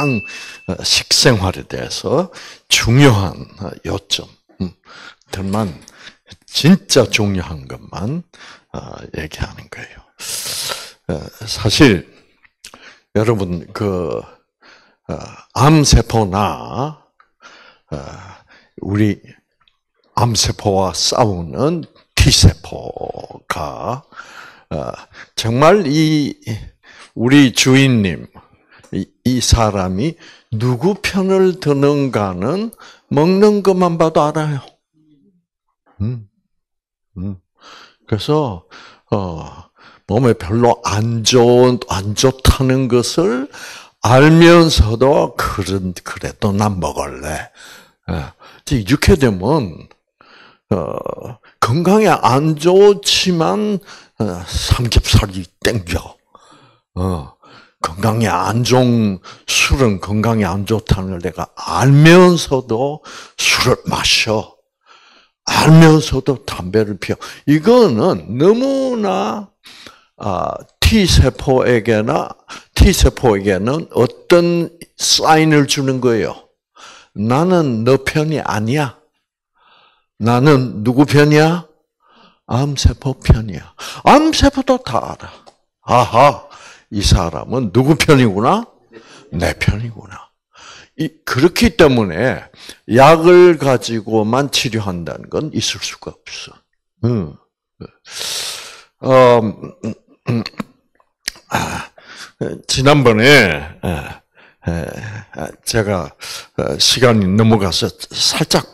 가장 어, 식생활에 대해서 중요한 어, 요점들만 진짜 중요한 것만 얘기하는 거예요. 사실 여러분 그 암세포나 우리 암세포와 싸우는 T세포가 정말 이 우리 주인님 이, 사람이 누구 편을 드는가는 먹는 것만 봐도 알아요. 음, 음. 그래서 어, 몸에 별로 안 좋은 안 좋다는 것을 알면서도 그런 그래도 난 먹을래. 어, 이렇게 되면 어, 건강에 안 좋지만 어, 삼겹살이 땡겨. 어, 건강에 안 좋은 술은 건강에 안 좋다는 걸 내가 알면서도 술을 마셔. 알면서도 담배를 피워. 이거는 너무나 아, T 세포에게나 T 세포에게는 어떤 사인을 주는 거예요. 나는 너 편이 아니야. 나는 누구 편이야? 암세포 편이야. 암세포도 다 알아. 아하, 이 사람은 누구 편이구나? 내 편이구나. 이, 그렇기 때문에 약을 가지고만 치료한다는 건 있을 수가 없어. 음. 어, 음, 음, 아, 지난번에 제가 어, 시간이 넘어가서 살짝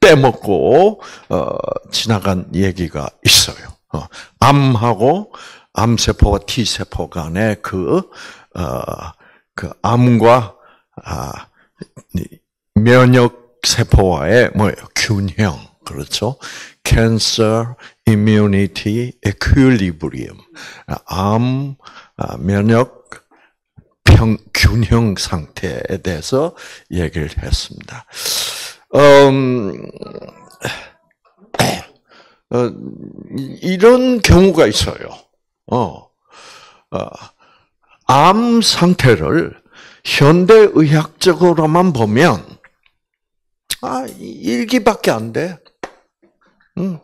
빼먹고 어, 지나간 얘기가 있어요. 어, 암하고 암세포와 T세포 간의 그, 어, 그 암과, 아, 면역 세포와의 뭐예요? 균형. 그렇죠? Cancer Immunity Equilibrium. 암, 아, 면역 평, 균형 상태에 대해서 얘기를 했습니다. 음, 어, 이런 경우가 있어요. 어, 어, 암 상태를 현대 의학적으로만 보면, 아, 일기밖에 안 돼. 음.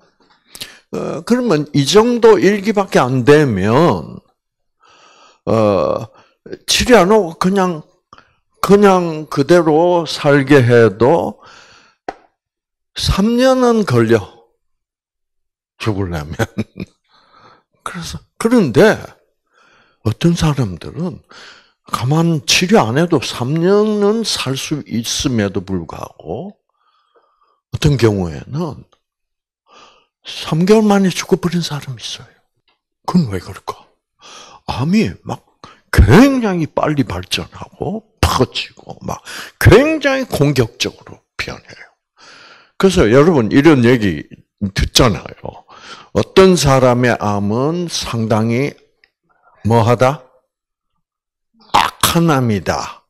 어, 그러면 이 정도 일기밖에 안 되면, 어, 치료 안 하고 그냥, 그냥 그대로 살게 해도 3년은 걸려. 죽으려면. 그래서 그런데 어떤 사람들은 가만 치료 안 해도 3년은 살 수 있음에도 불구하고 어떤 경우에는 3개월 만에 죽어버린 사람이 있어요. 그건 왜 그럴까? 암이 막 굉장히 빨리 발전하고 퍼지고 막 굉장히 공격적으로 변해요. 그래서 여러분 이런 얘기 듣잖아요. 어떤 사람의 암은 상당히 뭐하다? 악한 암이다.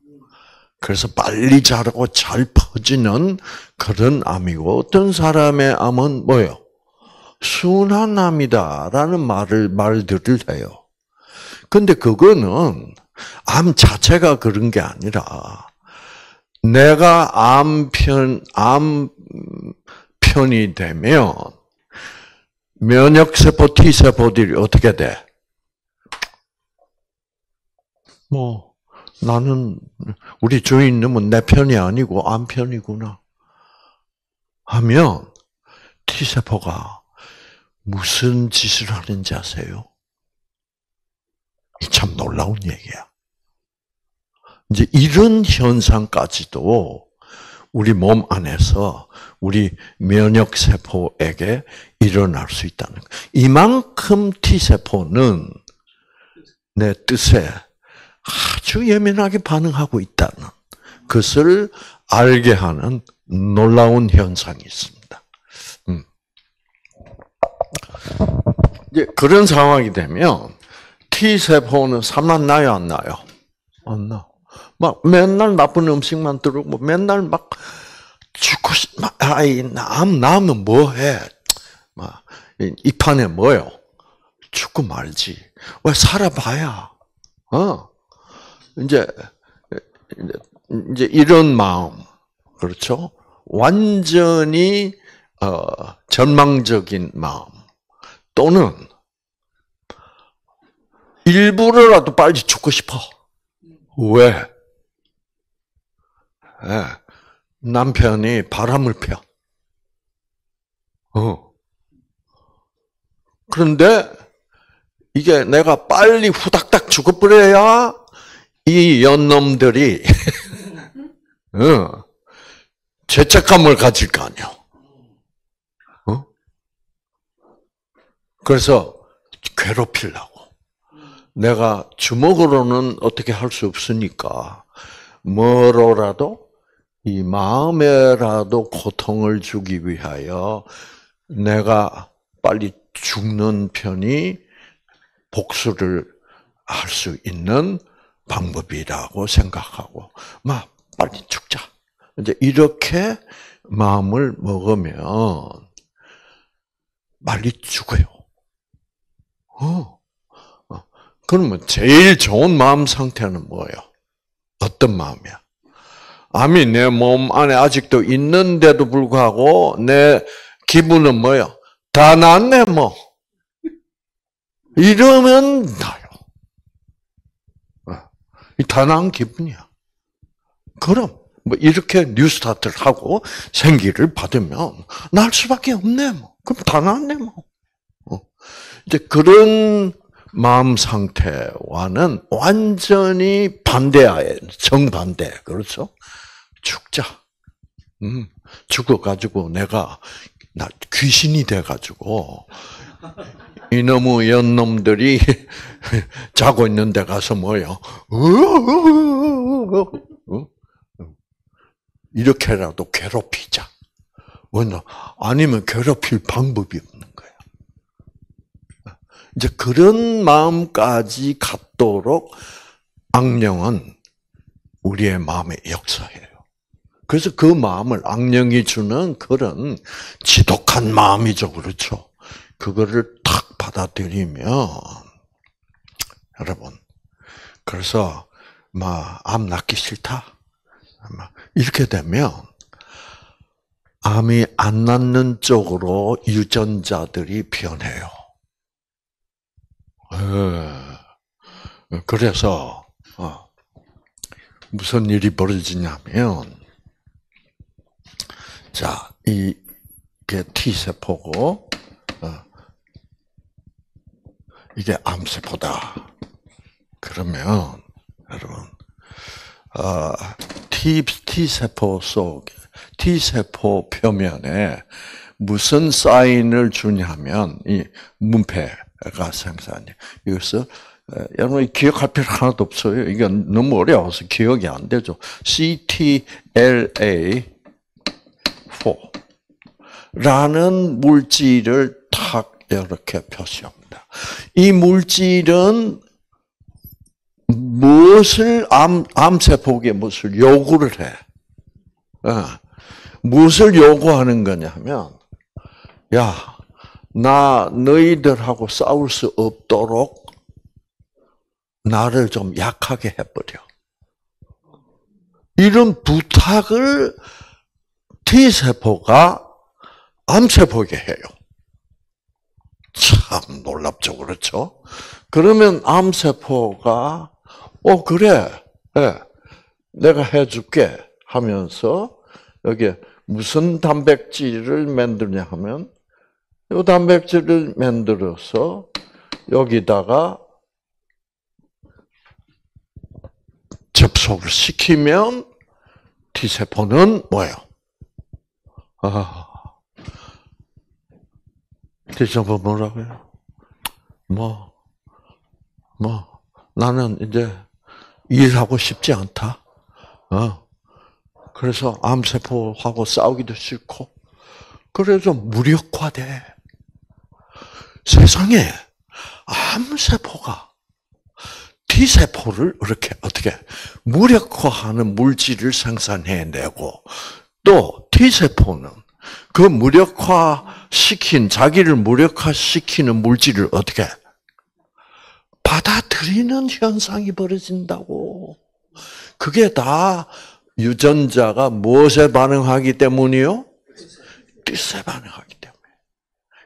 그래서 빨리 자라고 잘 퍼지는 그런 암이고 어떤 사람의 암은 뭐요? 순한 암이다라는 말을 말들을 해요. 근데 그거는 암 자체가 그런 게 아니라 내가 암 편, 암 편이 되면 면역세포 T세포들이 어떻게 돼? 뭐, 나는, 우리 주인님은 내 편이 아니고 안 편이구나. 하면, T세포가 무슨 짓을 하는지 아세요? 참 놀라운 얘기야. 이제 이런 현상까지도 우리 몸 안에서 우리 면역 세포에게 일어날 수 있다는 거. 이만큼 T 세포는 내 뜻에 아주 예민하게 반응하고 있다는 것을 알게 하는 놀라운 현상이 있습니다. 음. 이제 그런 상황이 되면 T 세포는 살만 나요, 안 나요? 안 나. 막 맨날 나쁜 음식만 들고 맨날 막 죽고 싶, 막, 아이, 남, 남은 뭐 해? 막, 이 판에 뭐요? 죽고 말지. 왜 살아봐야, 어? 이제, 이제 이런 마음, 그렇죠? 완전히 어, 전망적인 마음 또는 일부러라도 빨리 죽고 싶어. 왜? 네. 남편이 바람을 펴. 어. 그런데 이게 내가 빨리 후닥닥 죽어버려야 이 연놈들이 어, 죄책감을 가질 거 아니야. 어? 그래서 괴롭히려고. 내가 주먹으로는 어떻게 할 수 없으니까 뭐로라도 이 마음에라도 고통을 주기 위하여 내가 빨리 죽는 편이 복수를 할 수 있는 방법이라고 생각하고, 막 빨리 죽자. 이제 이렇게 마음을 먹으면 빨리 죽어요. 어. 어. 그러면 제일 좋은 마음 상태는 뭐예요? 어떤 마음이야? 암이 내 몸 안에 아직도 있는데도 불구하고 내 기분은 뭐예요? 다 낫네 뭐. 이러면 나요. 어. 다 나은 기분이야. 그럼 뭐 이렇게 뉴스타트를 하고 생기를 받으면 날 수밖에 없네 뭐. 그럼 다 낫네 뭐. 어. 이제 그런 마음 상태와는 완전히 반대야, 정반대. 그렇죠? 죽자. 음, 죽어가지고 내가 나 귀신이 돼가지고 이놈의 연놈들이 자고 있는 데 가서 뭐요? 이렇게라도 괴롭히자. 아니면 괴롭힐 방법이 없는 거야. 이제 그런 마음까지 갖도록 악령은 우리의 마음에 역사해요. 그래서 그 마음을 악령이 주는 그런 지독한 마음이죠. 그렇죠? 그거를 탁 받아들이면, 여러분, 그래서, 막, 암 낫기 싫다. 이렇게 되면, 암이 안 낫는 쪽으로 유전자들이 변해요. 예. 그래서, 어, 무슨 일이 벌어지냐면, 자, 이게 T세포고, 어, 이게 암세포다. 그러면, 여러분, 어, T, T세포 속, T세포 표면에 무슨 사인을 주냐면, 이 문패가 생산이. 이것을, 여러분 기억할 필요 하나도 없어요. 이게 너무 어려워서 기억이 안 되죠. CTLA 라는 물질을 탁 이렇게 표시합니다. 이 물질은 무엇을 암 암세포에 무엇을 요구를 해? 어, 무엇을 요구하는 거냐면, 야, 나 너희들하고 싸울 수 없도록 나를 좀 약하게 해버려. 이런 부탁을 T세포가 암세포에게 해요. 참 놀랍죠, 그렇죠? 그러면 암세포가, 어, 그래, 네, 내가 해줄게 하면서, 여기 무슨 단백질을 만드냐 하면, 이 단백질을 만들어서 여기다가 접속을 시키면 T세포는 뭐예요? 아, 대신보 뭐라고요? 뭐, 뭐, 나는 이제 일하고 싶지 않다. 어. 그래서 암세포하고 싸우기도 싫고, 그래서 무력화돼. 세상에 암세포가 T세포를 이렇게 어떻게 무력화하는 물질을 생산해내고 또 T세포는 그 무력화 시킨, 자기를 무력화 시키는 물질을 어떻게 받아들이는 현상이 벌어진다고. 그게 다 유전자가 무엇에 반응하기 때문이요? 뜻에 반응하기 때문에.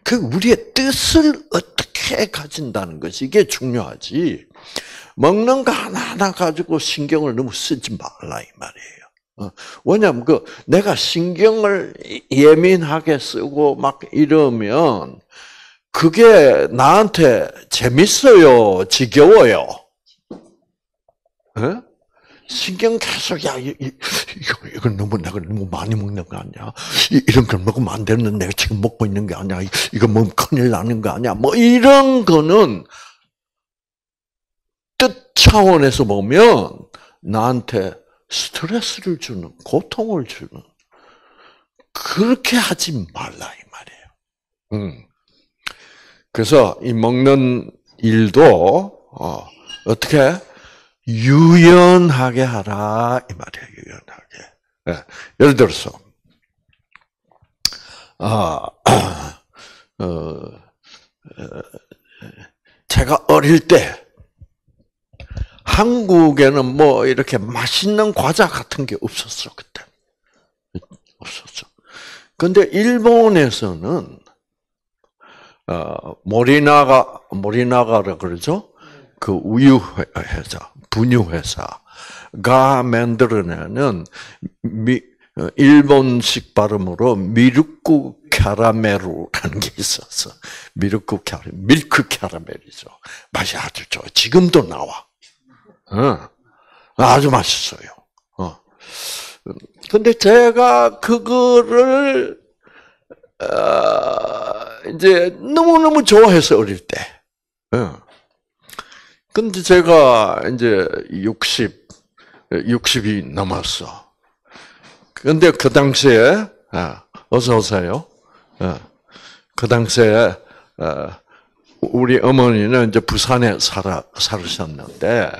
그 우리의 뜻을 어떻게 가진다는 것이 이게 중요하지. 먹는 거 하나하나 가지고 신경을 너무 쓰지 말라 이 말이에요. 어, 왜냐하면 그 내가 신경을 예민하게 쓰고 막 이러면 그게 나한테 재밌어요, 지겨워요. 에? 신경 계속 야 이거 이거 너무 내가 너무 많이 먹는 거 아니야? 이, 런 걸 먹으면 안 되는 내가 지금 먹고 있는 게 아니야? 이거 먹으면 큰일 나는 거 아니야? 뭐 이런 거는 뜻 차원에서 보면 나한테 스트레스를 주는 고통을 주는 그렇게 하지 말라 이 말이에요. 음. 그래서 이 먹는 일도 어, 어떻게 유연하게 하라 이 말이에요. 유연하게. 네. 예를 들어서 아, 어, 어, 제가 어릴 때 한국에는 뭐 이렇게 맛있는 과자 같은 게 없었어 그때 없었어. 근데 일본에서는 어, 모리나가 모리나가라 그러죠. 그 우유 회사, 분유 회사가 만들어내는 미, 일본식 발음으로 미르쿠 캐러멜이라는 게 있었어. 미르쿠 캐러 밀크 캐러멜이죠. 맛이 아주 좋아. 지금도 나와. 어, 아주 맛있어요. 어. 근데 제가 그거를 어, 이제 너무 너무 좋아해서 어릴 때. 어. 근데 제가 이제 60, 60이 넘었어. 근데 그 당시에, 아, 어서 오세요. 아, 그 당시에, 아, 우리 어머니는 이제 부산에 살아, 살으셨는데,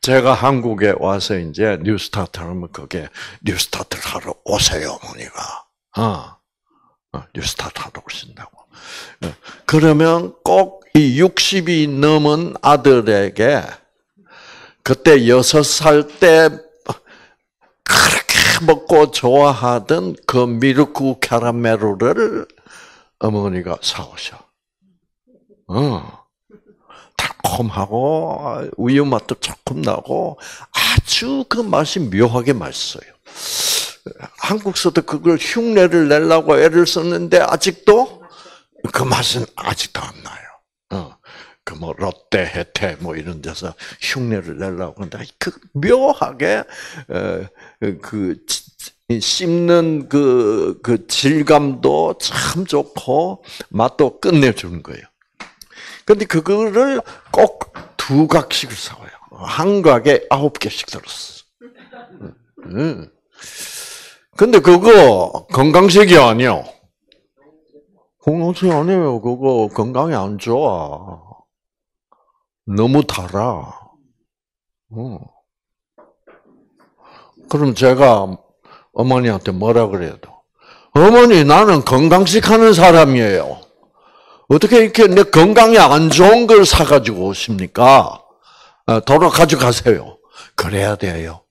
제가 한국에 와서 이제 뉴스타트 하면 그게 뉴스타트를 하러 오세요, 어머니가. 어, 어 뉴스타트 하러 오신다고. 어, 그러면 꼭 이 60이 넘은 아들에게 그때 6살 때 그렇게 먹고 좋아하던 그 미르쿠 캐러멜을 어머니가 사오셔. 어. 달콤하고 우유 맛도 조금 나고 아주 그 맛이 묘하게 맛있어요. 한국서도 그걸 흉내를 내려고 애를 썼는데 아직도 그 맛은 아직도 안 나요. 그뭐 롯데, 혜태 뭐 이런 데서 흉내를 내려고 하는데 그 묘하게 그 씹는 그, 그 질감도 참 좋고 맛도 끝내주는 거예요. 근데 그거를 꼭 두 각씩을 사와요. 한 각에 아홉 개씩 들었어. 음. 근데 그거 건강식이 아니요. 건강식이 아니에요. 그거 건강에 안 좋아. 너무 달아. 어. 그럼 제가 어머니한테 뭐라 그래도 어머니 나는 건강식 하는 사람이에요. 어떻게 이렇게 내 건강에 안 좋은 걸 사가지고 오십니까? 어, 돌아 가져가세요. 그래야 돼요.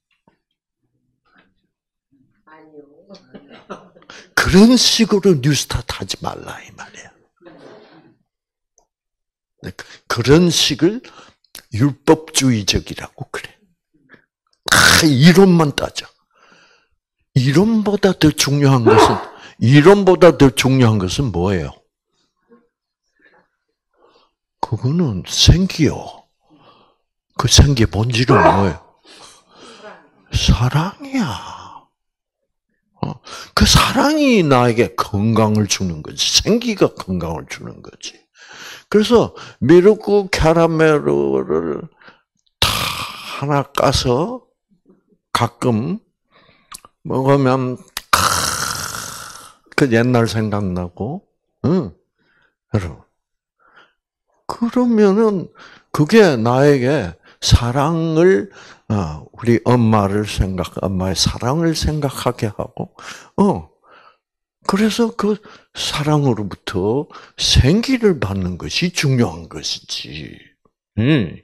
그런 식으로 뉴스타트 하지 말라 이 말이야. 네, 그런 식을 율법주의적이라고 그래. 다 이론만 따져. 이론보다 더 중요한 것은 이론보다 더 중요한 것은 뭐예요? 그거는 생기요. 그 생기 본질은 뭐예요? 사랑이야. 어, 그 사랑이 나에게 건강을 주는 거지. 생기가 건강을 주는 거지. 그래서 미루크 캐러멜을 다 하나 까서 가끔 먹으면 그 옛날 생각나고, 응, 여러분. 그러면은 그게 나에게 사랑을 어, 우리 엄마를 생각, 엄마의 사랑을 생각하게 하고, 어, 그래서 그 사랑으로부터 생기를 받는 것이 중요한 것이지. 음.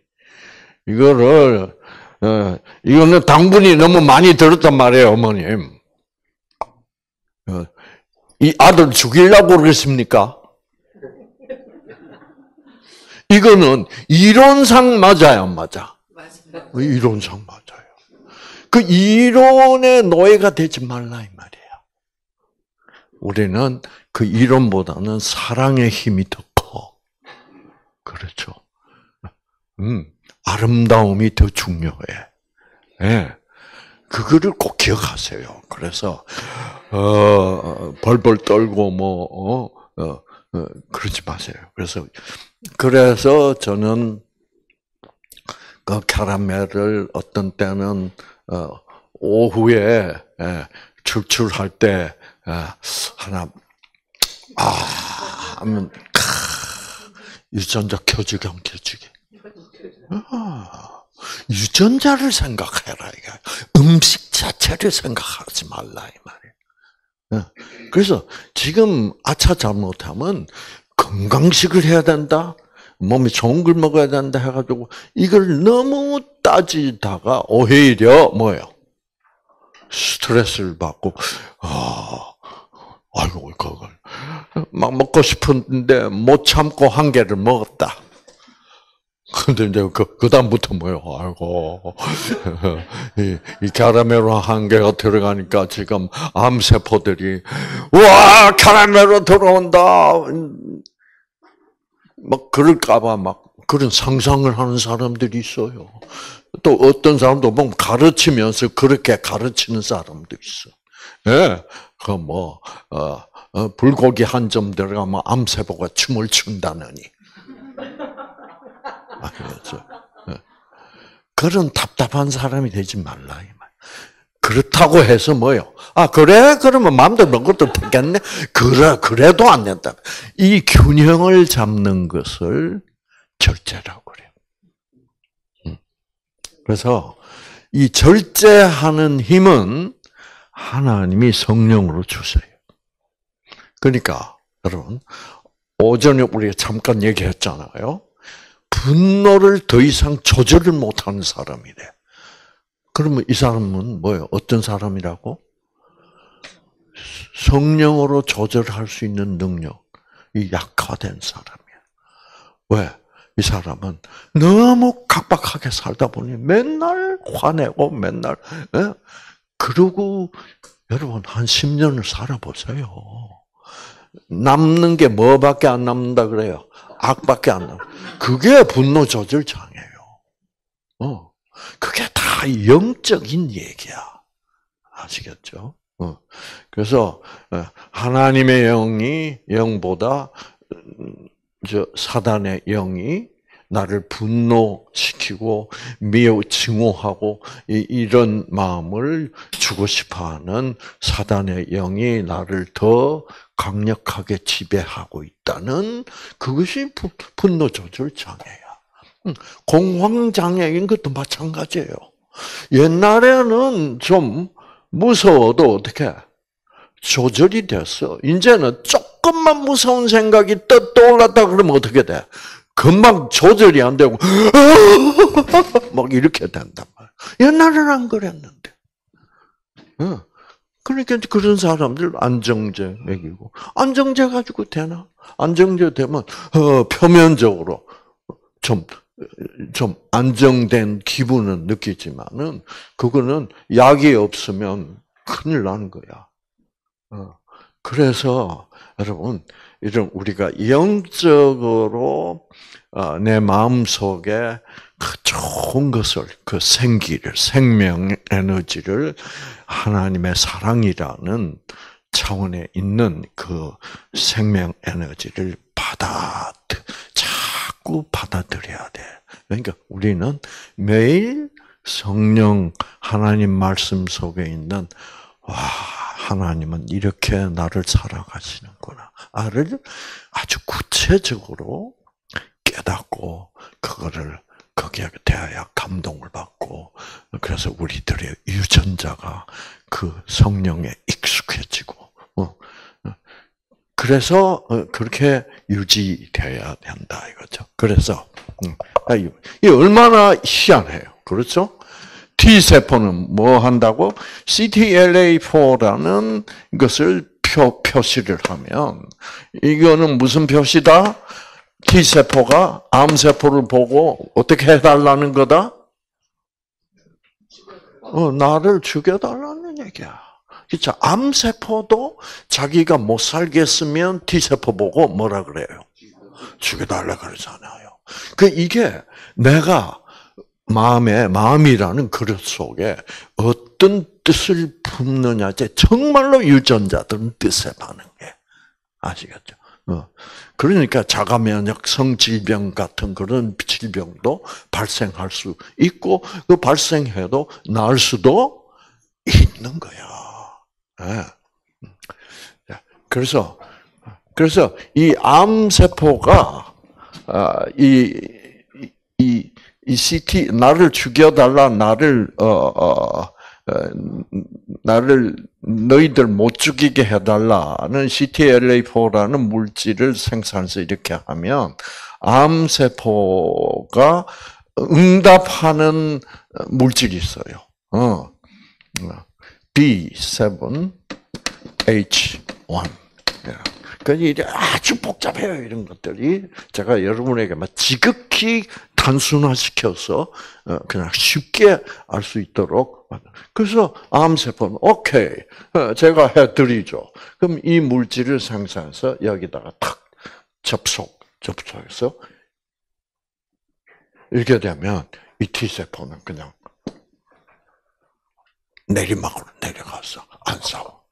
이거를 어, 이거는 당분이 너무 많이 들었단 말이에요, 어머님. 어, 이 아들 죽이려고 그랬습니까? 이거는 이론상 맞아요, 맞아? 맞아요. 이론상 맞아요. 그 이론의 노예가 되지 말라 이 말이에요. 우리는 그 이론보다는 사랑의 힘이 더 커. 그렇죠. 음, 아름다움이 더 중요해. 예. 네. 그거를 꼭 기억하세요. 그래서 어, 벌벌 떨고 뭐 어, 어, 어, 그러지 마세요. 그래서 그래서 저는 그 캐러멜을 어떤 때는 어, 오후에 예, 출출할 때 예, 하나 아 하면 유전자 켜지게 안 켜지게. 아, 유전자를 생각해라 이게 음식 자체를 생각하지 말라 이. 예. 그래서 지금 아차 잘못하면 건강식을 해야 된다. 몸이 좋은 걸 먹어야 된다 해가지고 이걸 너무 따지다가 오히려 뭐예요? 스트레스를 받고 아, 아이고 그걸 막 먹고 싶은데 못 참고 한 개를 먹었다. 근데 이제 그, 그 다음부터 뭐요? 아이고. 이, 이 캐러멜로 한 개가 들어가니까 지금 암세포들이, 와, 캐러멜로 들어온다! 막 그럴까봐 막 그런 상상을 하는 사람들이 있어요. 또 어떤 사람도 뭐 가르치면서 그렇게 가르치는 사람도 있어. 예, 그 뭐, 어, 어, 불고기 한 점 들어가면 암세포가 춤을 춘다느니. 아시겠죠? 예. 그런 답답한 사람이 되지 말라. 그렇다고 해서 뭐요? 아, 그래? 그러면 마음대로 먹어도 되겠네? 그래, 그래도 안 된다. 이 균형을 잡는 것을 절제라고 그래요. 음. 그래서 이 절제하는 힘은 하나님이 성령으로 주세요. 그러니까, 여러분, 오전에 우리가 잠깐 얘기했잖아요. 분노를 더 이상 조절을 못하는 사람이래. 그러면 이 사람은 뭐예요? 어떤 사람이라고? 성령으로 조절할 수 있는 능력이 약화된 사람이야. 왜? 이 사람은 너무 각박하게 살다 보니 맨날 화내고 맨날 예? 그러고 여러분 한 10년을 살아보세요. 남는 게 뭐밖에 안 남는다 그래요? 악밖에 안 남. 그게 분노 조절 장애예요. 어. 그게 다 영적인 얘기야. 아시겠죠? 어. 그래서 어, 하나님의 영이 영보다 음, 저 사단의 영이 나를 분노시키고 미워 증오하고 이런 마음을 주고 싶어하는 사단의 영이 나를 더 강력하게 지배하고 있다는 그것이 분노 조절 장애야. 음, 공황 장애인 것도 마찬가지예요. 옛날에는 좀 무서워도 어떻게 조절이 됐어. 이제는 조금만 무서운 생각이 떠올랐다 그러면 어떻게 돼? 금방 조절이 안 되고 막 이렇게 된단 말이야. 옛날에는 안 그랬는데. 그러니까 그런 사람들 안정제 먹이고 안정제 가지고 되나? 안정제 되면 어, 표면적으로 좀 좀 안정된 기분은 느끼지만은 그거는 약이 없으면 큰일 나는 거야. 어. 그래서 여러분 이런 우리가 영적으로 어, 내 마음 속에 그 좋은 것을 그 생기를 생명 에너지를 하나님의 사랑이라는 차원에 있는 그 생명 에너지를 받아 자꾸 받아들여야 돼. 그러니까 우리는 매일 성령 하나님 말씀 속에 있는 와 하나님은 이렇게 나를 살아가시는 나를 아주 구체적으로 깨닫고 그거를 거기에 대하여 감동을 받고 그래서 우리들의 유전자가 그 성령에 익숙해지고 어, 그래서 어, 그렇게 유지되어야 된다 이거죠. 그래서 음, 아, 이 얼마나 희한해요. 그렇죠? T 세포는 뭐 한다고? CTLA4라는 것을 표, 표시를 하면 이거는 무슨 표시다? T 세포가 암 세포를 보고 어떻게 해달라는 거다? 어, 나를 죽여달라는 얘기야. 그렇죠? 암 세포도 자기가 못 살겠으면 T 세포 보고 뭐라 그래요? 죽여달라 그러잖아요. 그 이게 내가 마음에 마음이라는 그릇 속에 어떤 뜻을 품느냐에 정말로 유전자들은 뜻에 반응해. 아시겠죠? 어. 그러니까 자가 면역 성 질병 같은 그런 질병도 발생할 수 있고 그 발생해도 나을 수도 있는 거야. 네. 그래서 그래서 이 암 세포가 아, 이이 이 CT 나를 죽여달라 나를 어, 어, 어, 나를 너희들 못 죽이게 해달라는 CTLA4라는 물질을 생산해서 이렇게 하면 암 세포가 응답하는 물질이 있어요. 어. B7H1. 그러니까 아주 복잡해요 이런 것들이 제가 여러분에게 막 지극히 단순화시켜서 어, 그냥 쉽게 알 수 있도록 그래서 암세포는 오케이 어, 제가 해드리죠. 그럼 이 물질을 생산해서 여기다가 탁 접속 접속해서 이렇게 되면 이 T세포는 그냥 내리막으로 내려가서 안 싸워.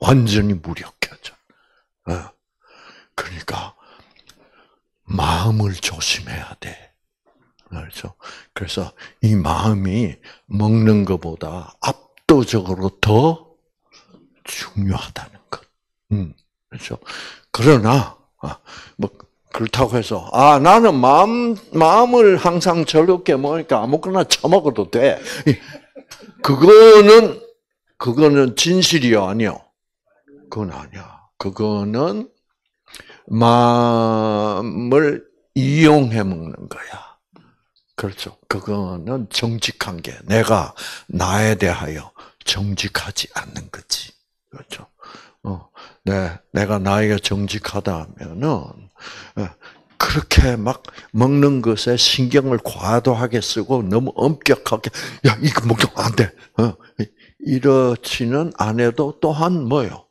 완전히 무력해져. 어. 그러니까 마음을 조심해야 돼. 그렇죠? 그래서 이 마음이 먹는 것보다 압도적으로 더 중요하다는 것. 음, 그렇죠? 그러나 아, 뭐 그렇다고 해서 아 나는 마음 마음을 항상 저렇게 먹으니까 아무거나 처먹어도 돼. 그거는 그거는 진실이요 아니요? 그건 아니야. 그거는 마음을 이용해 먹는 거야. 그렇죠. 그거는 정직한 게 내가 나에 대하여 정직하지 않는 거지. 그렇죠. 어, 네, 내가 나에게 정직하다면은 어, 그렇게 막 먹는 것에 신경을 과도하게 쓰고 너무 엄격하게 야 이거 먹으면 안 돼. 어, 이렇지는 않아도 또한 뭐요?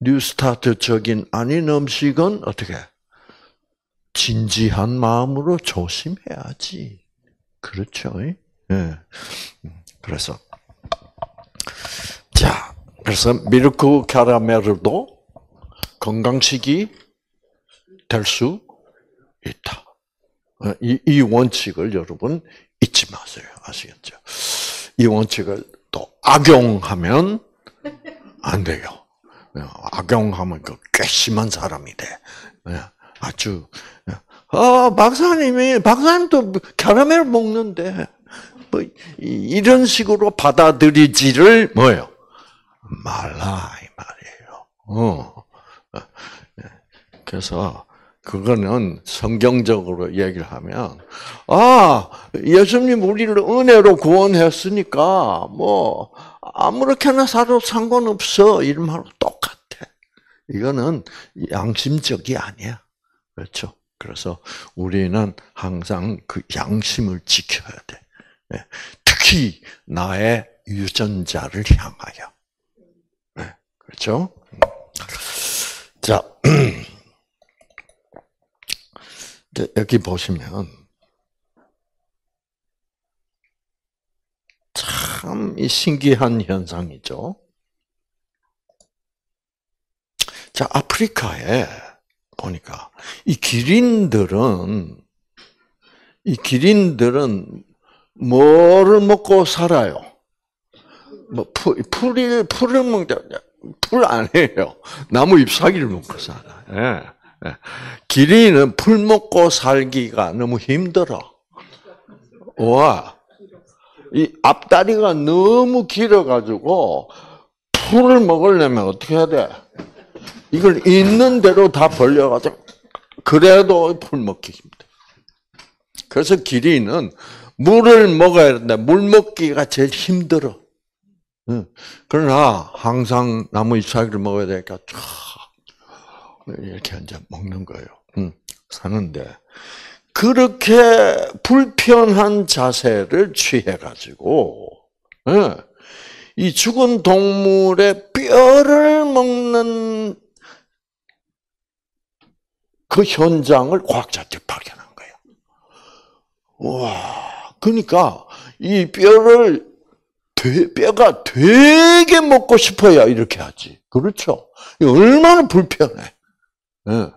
뉴스타트적인 아닌 음식은 어떻게 진지한 마음으로 조심해야지. 그렇죠? 예. 네. 그래서 자, 그래서 밀크 캐러멜도 건강식이 될 수 있다. 어, 이, 이 원칙을 여러분 잊지 마세요. 아시겠죠? 이 원칙을 또 악용하면 안 돼요. 어, 악용하면 그 괘씸한 사람이 돼. 예, 아주 아 박사님이 박사님도 캐러멜 먹는데 뭐 이런 식으로 받아들이지를 뭐요 말라 이 말이에요. 어. 예, 그래서 그거는 성경적으로 얘기를 하면 아 예수님 우리를 은혜로 구원했으니까 뭐 아무렇게나 살아도 상관없어 이런 말로 똑같아. 이거는 양심적이 아니야. 그렇죠? 그래서 우리는 항상 그 양심을 지켜야 돼. 네. 특히 나의 유전자를 향하여. 네. 그렇죠? 자. 여기 보시면 참 신기한 현상이죠. 자, 아프리카에 보니까 이 기린들은 이 기린들은 뭐를 먹고 살아요? 뭐 풀, 풀이 풀을 먹자 풀 아니에요. 나무 잎사귀를 먹고 살아. 예. 예. 기린은 풀 먹고 살기가 너무 힘들어. 와, 이 앞다리가 너무 길어가지고 풀을 먹으려면 어떻게 해야 돼? 이걸 있는 대로 다 벌려가지고 그래도 풀 먹기 힘들어. 그래서 기린은 물을 먹어야 된다. 물 먹기가 제일 힘들어. 그러나 항상 나무 잎사귀를 먹어야 되니까 이렇게 이제 먹는 거예요. 사는데 그렇게 불편한 자세를 취해 가지고 이 죽은 동물의 뼈를 먹는 그 현장을 과학자들이 발견한 거예요. 와, 그러니까 이 뼈를 뼈가 되게 먹고 싶어야 이렇게 하지. 그렇죠? 얼마나 불편해. 네.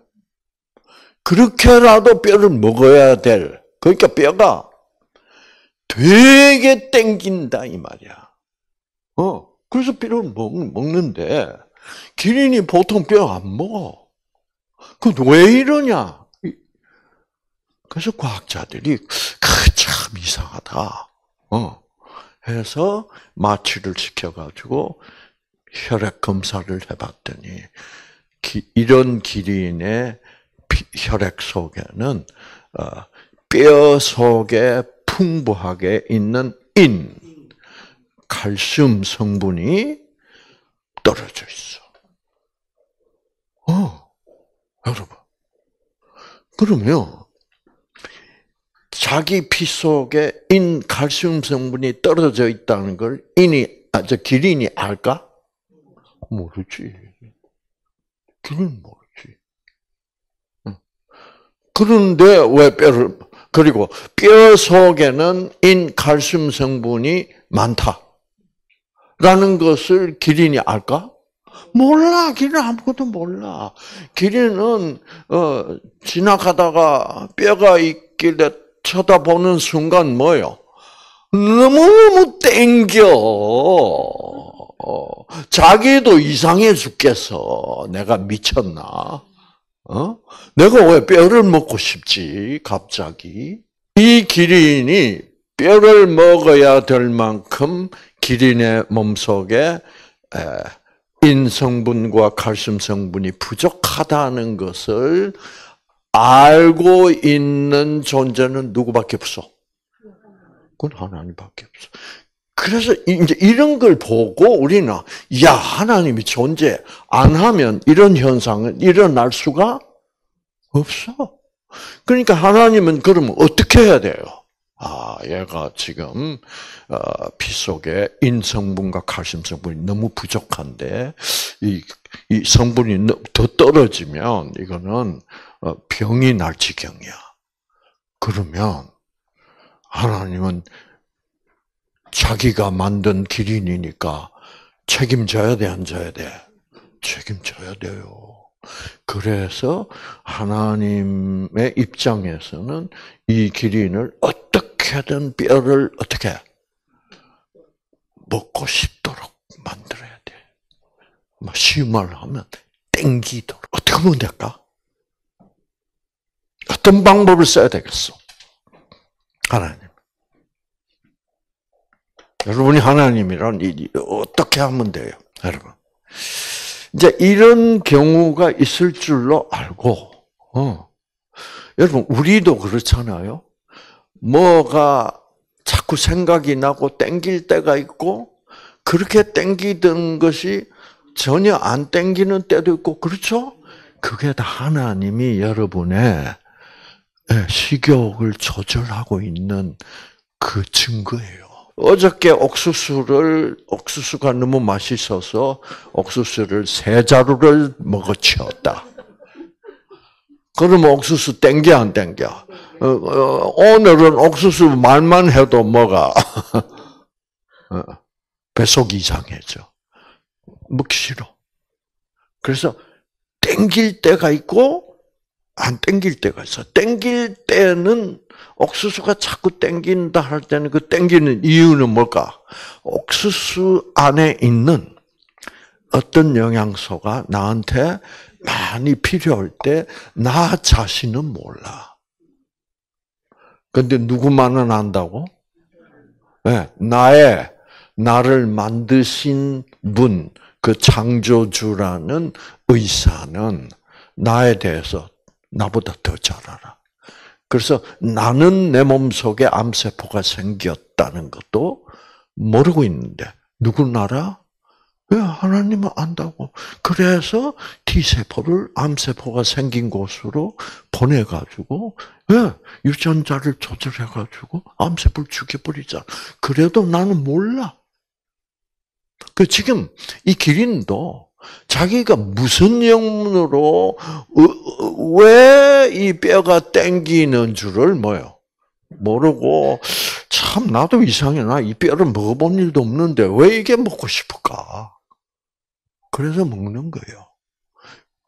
그렇게라도 뼈를 먹어야 될. 그러니까 뼈가 되게 땡긴다 이 말이야. 어, 그래서 뼈를 먹, 먹는데 기린이 보통 뼈 안 먹어. 그왜 이러냐? 그래서 과학자들이 참 이상하다. 어. 해서 마취를 시켜가지고 혈액 검사를 해봤더니 기, 이런 기린의 피, 혈액 속에는 어, 뼈 속에 풍부하게 있는 인, 칼슘 성분이 떨어져 있어. 어, 여러분. 그러면 자기 피 속에 인 칼슘 성분이 떨어져 있다는 걸 인이 아 저 기린이 알까? 모르지. 기린 모르지. 그런데 왜 뼈를 그리고 뼈 속에는 인 칼슘 성분이 많다. 라는 것을 기린이 알까? 몰라. 기린 아무것도 몰라. 기린은 어, 지나가다가 뼈가 있길래 쳐다보는 순간 뭐요? 너무너무 땡겨. 어, 자기도 이상해 죽겠어. 내가 미쳤나? 어? 내가 왜 뼈를 먹고 싶지, 갑자기? 이 기린이 뼈를 먹어야 될 만큼 기린의 몸속에 인성분과 칼슘 성분이 부족하다는 것을 알고 있는 존재는 누구밖에 없어? 그건 하나님밖에 없어. 그래서 이제 이런 걸 보고 우리는 야 하나님이 존재 안 하면 이런 현상은 일어날 수가 없어. 그러니까 하나님은 그러면 어떻게 해야 돼요? 아, 얘가 지금 어, 피 속에 인성분과 칼슘 성분이 너무 부족한데 이, 이 성분이 더 떨어지면 이거는 어, 병이 날 지경이야. 그러면 하나님은 자기가 만든 기린이니까 책임져야 돼, 안 져야 돼? 책임져야 돼요. 그래서 하나님의 입장에서는 이 기린을 어떻게 든 뼈를 어떻게 먹고 싶도록 만들어야 돼. 뭐 쉬운 말로 하면 땡기도록. 어떻게 하면 될까? 어떤 방법을 써야 되겠어? 하나님. 여러분이 하나님이란 어떻게 하면 돼요, 여러분? 이제 이런 경우가 있을 줄로 알고, 어. 여러분, 우리도 그렇잖아요? 뭐가 자꾸 생각이 나고 땡길 때가 있고, 그렇게 땡기던 것이 전혀 안 땡기는 때도 있고, 그렇죠? 그게 다 하나님이 여러분의 예, 식욕을 조절하고 있는 그 증거예요. 어저께 옥수수를 옥수수가 너무 맛있어서 옥수수를 세 자루를 먹어 치웠다. 그러면 옥수수 땡겨 안 땡겨? 어, 어, 오늘은 옥수수 말만 해도 뭐가 어, 배속 이상해져. 먹기 싫어. 그래서 땡길 때가 있고 안 땡길 때가 있어. 땡길 때는 옥수수가 자꾸 땡긴다 할 때는 그 땡기는 이유는 뭘까? 옥수수 안에 있는 어떤 영양소가 나한테 많이 필요할 때 나 자신은 몰라. 근데 누구만은 안다고? 네, 나의 나를 만드신 분, 그 창조주라는 의사는 나에 대해서 나보다 더 잘 알아. 그래서 나는 내 몸 속에 암세포가 생겼다는 것도 모르고 있는데 누군 알아? 왜 하나님은 안다고? 그래서 T세포를 암세포가 생긴 곳으로 보내가지고, 왜? 유전자를 조절해가지고 암세포를 죽여버리자. 그래도 나는 몰라. 그 지금 이 기린도 자기가 무슨 영문으로 어, 왜이 뼈가 땡기는 줄을 뭐요 모르고 참 나도 이상해 나 이 뼈를 먹어본 일도 없는데 왜 이게 먹고 싶을까? 그래서 먹는 거예요.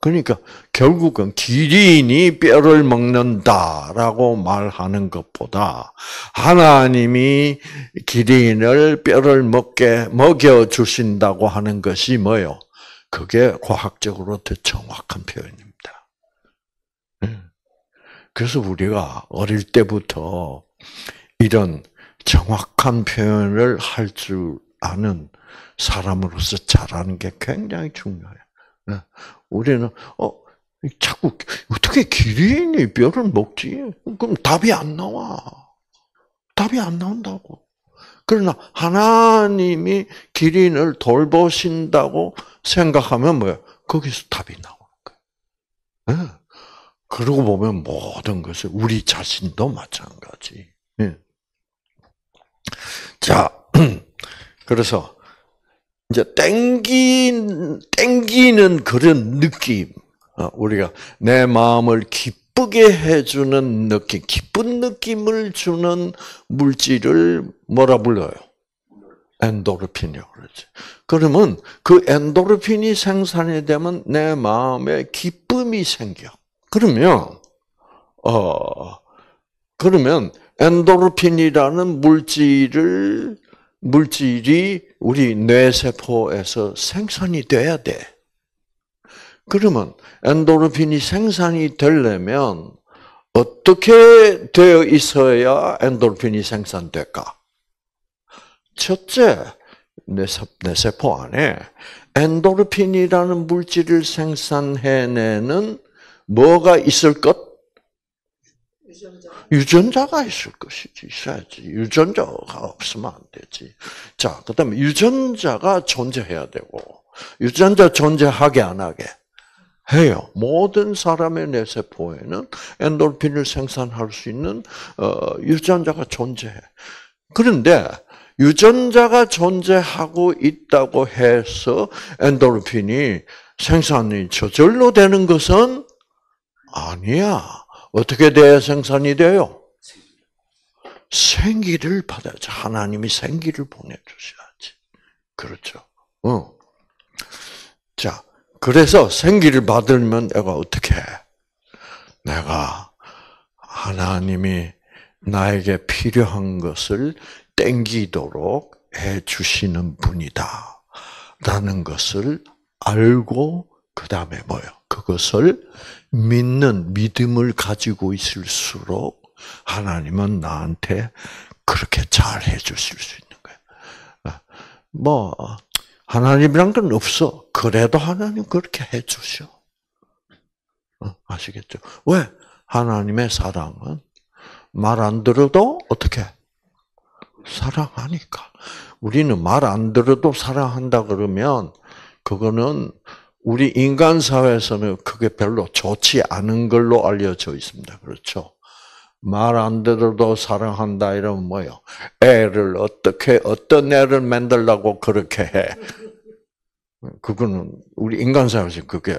그러니까 결국은 기린이 뼈를 먹는다라고 말하는 것보다 하나님이 기린을 뼈를 먹게 먹여 주신다고 하는 것이 뭐요? 그게 과학적으로 더 정확한 표현입니다. 예. 그래서 우리가 어릴 때부터 이런 정확한 표현을 할 줄 아는 사람으로서 자라는 게 굉장히 중요해요. 네. 우리는 어 자꾸 어떻게 기린이 뼈를 먹지? 그럼 답이 안 나와. 답이 안 나온다고. 그러나 하나님이 기린을 돌보신다고 생각하면 뭐야? 거기서 답이 나오는 거예요. 네. 그러고 보면 모든 것을 우리 자신도 마찬가지. 네. 자, 그래서 이제 땡긴 땡기는 그런 느낌. 어, 우리가 내 마음을 기쁘게 해주는 느낌, 기쁜 느낌을 주는 물질을 뭐라 불러요? 엔도르핀이라고 그러지. 그러면 그 엔도르핀이 생산이 되면 내 마음에 기쁨이 생겨. 그러면 어 그러면 엔도르핀이라는 물질을 물질이 우리 뇌세포에서 생산이 돼야 돼. 그러면 엔도르핀이 생산이 되려면 어떻게 되어 있어야 엔도르핀이 생산될까? 첫째, 뇌세포 안에 엔도르핀이라는 물질을 생산해내는 뭐가 있을 것? 유전자가 있을 것이지, 있어야지. 유전자가 없으면 안 되지. 자, 그 다음에 유전자가 존재해야 되고, 유전자 존재하게 안 하게 해요. 모든 사람의 뇌세포에는 엔돌핀을 생산할 수 있는 어, 유전자가 존재해. 그런데 유전자가 존재하고 있다고 해서 엔도르핀이 생산이 저절로 되는 것은 아니야. 어떻게 돼야 생산이 돼요? 생기를 받아야지. 하나님이 생기를 보내주셔야지. 그렇죠. 어. 자, 그래서 생기를 받으면 내가 어떻게 해? 내가 하나님이 나에게 필요한 것을 땡기도록 해 주시는 분이다. 라는 것을 알고, 그 다음에 뭐요? 그것을 믿는 믿음을 가지고 있을수록 하나님은 나한테 그렇게 잘 해주실 수 있는 거예요. 아, 뭐 하나님이란 건 없어. 그래도 하나님 그렇게 해주셔. 어, 아시겠죠? 왜? 하나님의 사랑은 말 안 들어도 어떻게 사랑하니까. 우리는 말 안 들어도 사랑한다 그러면 그거는 우리 인간 사회에서는 그게 별로 좋지 않은 걸로 알려져 있습니다. 그렇죠? 말 안 들어도 사랑한다 이러면 뭐요? 애를 어떻게 어떤 애를 만들라고 그렇게 해? 그거는 우리 인간 사회에서 그게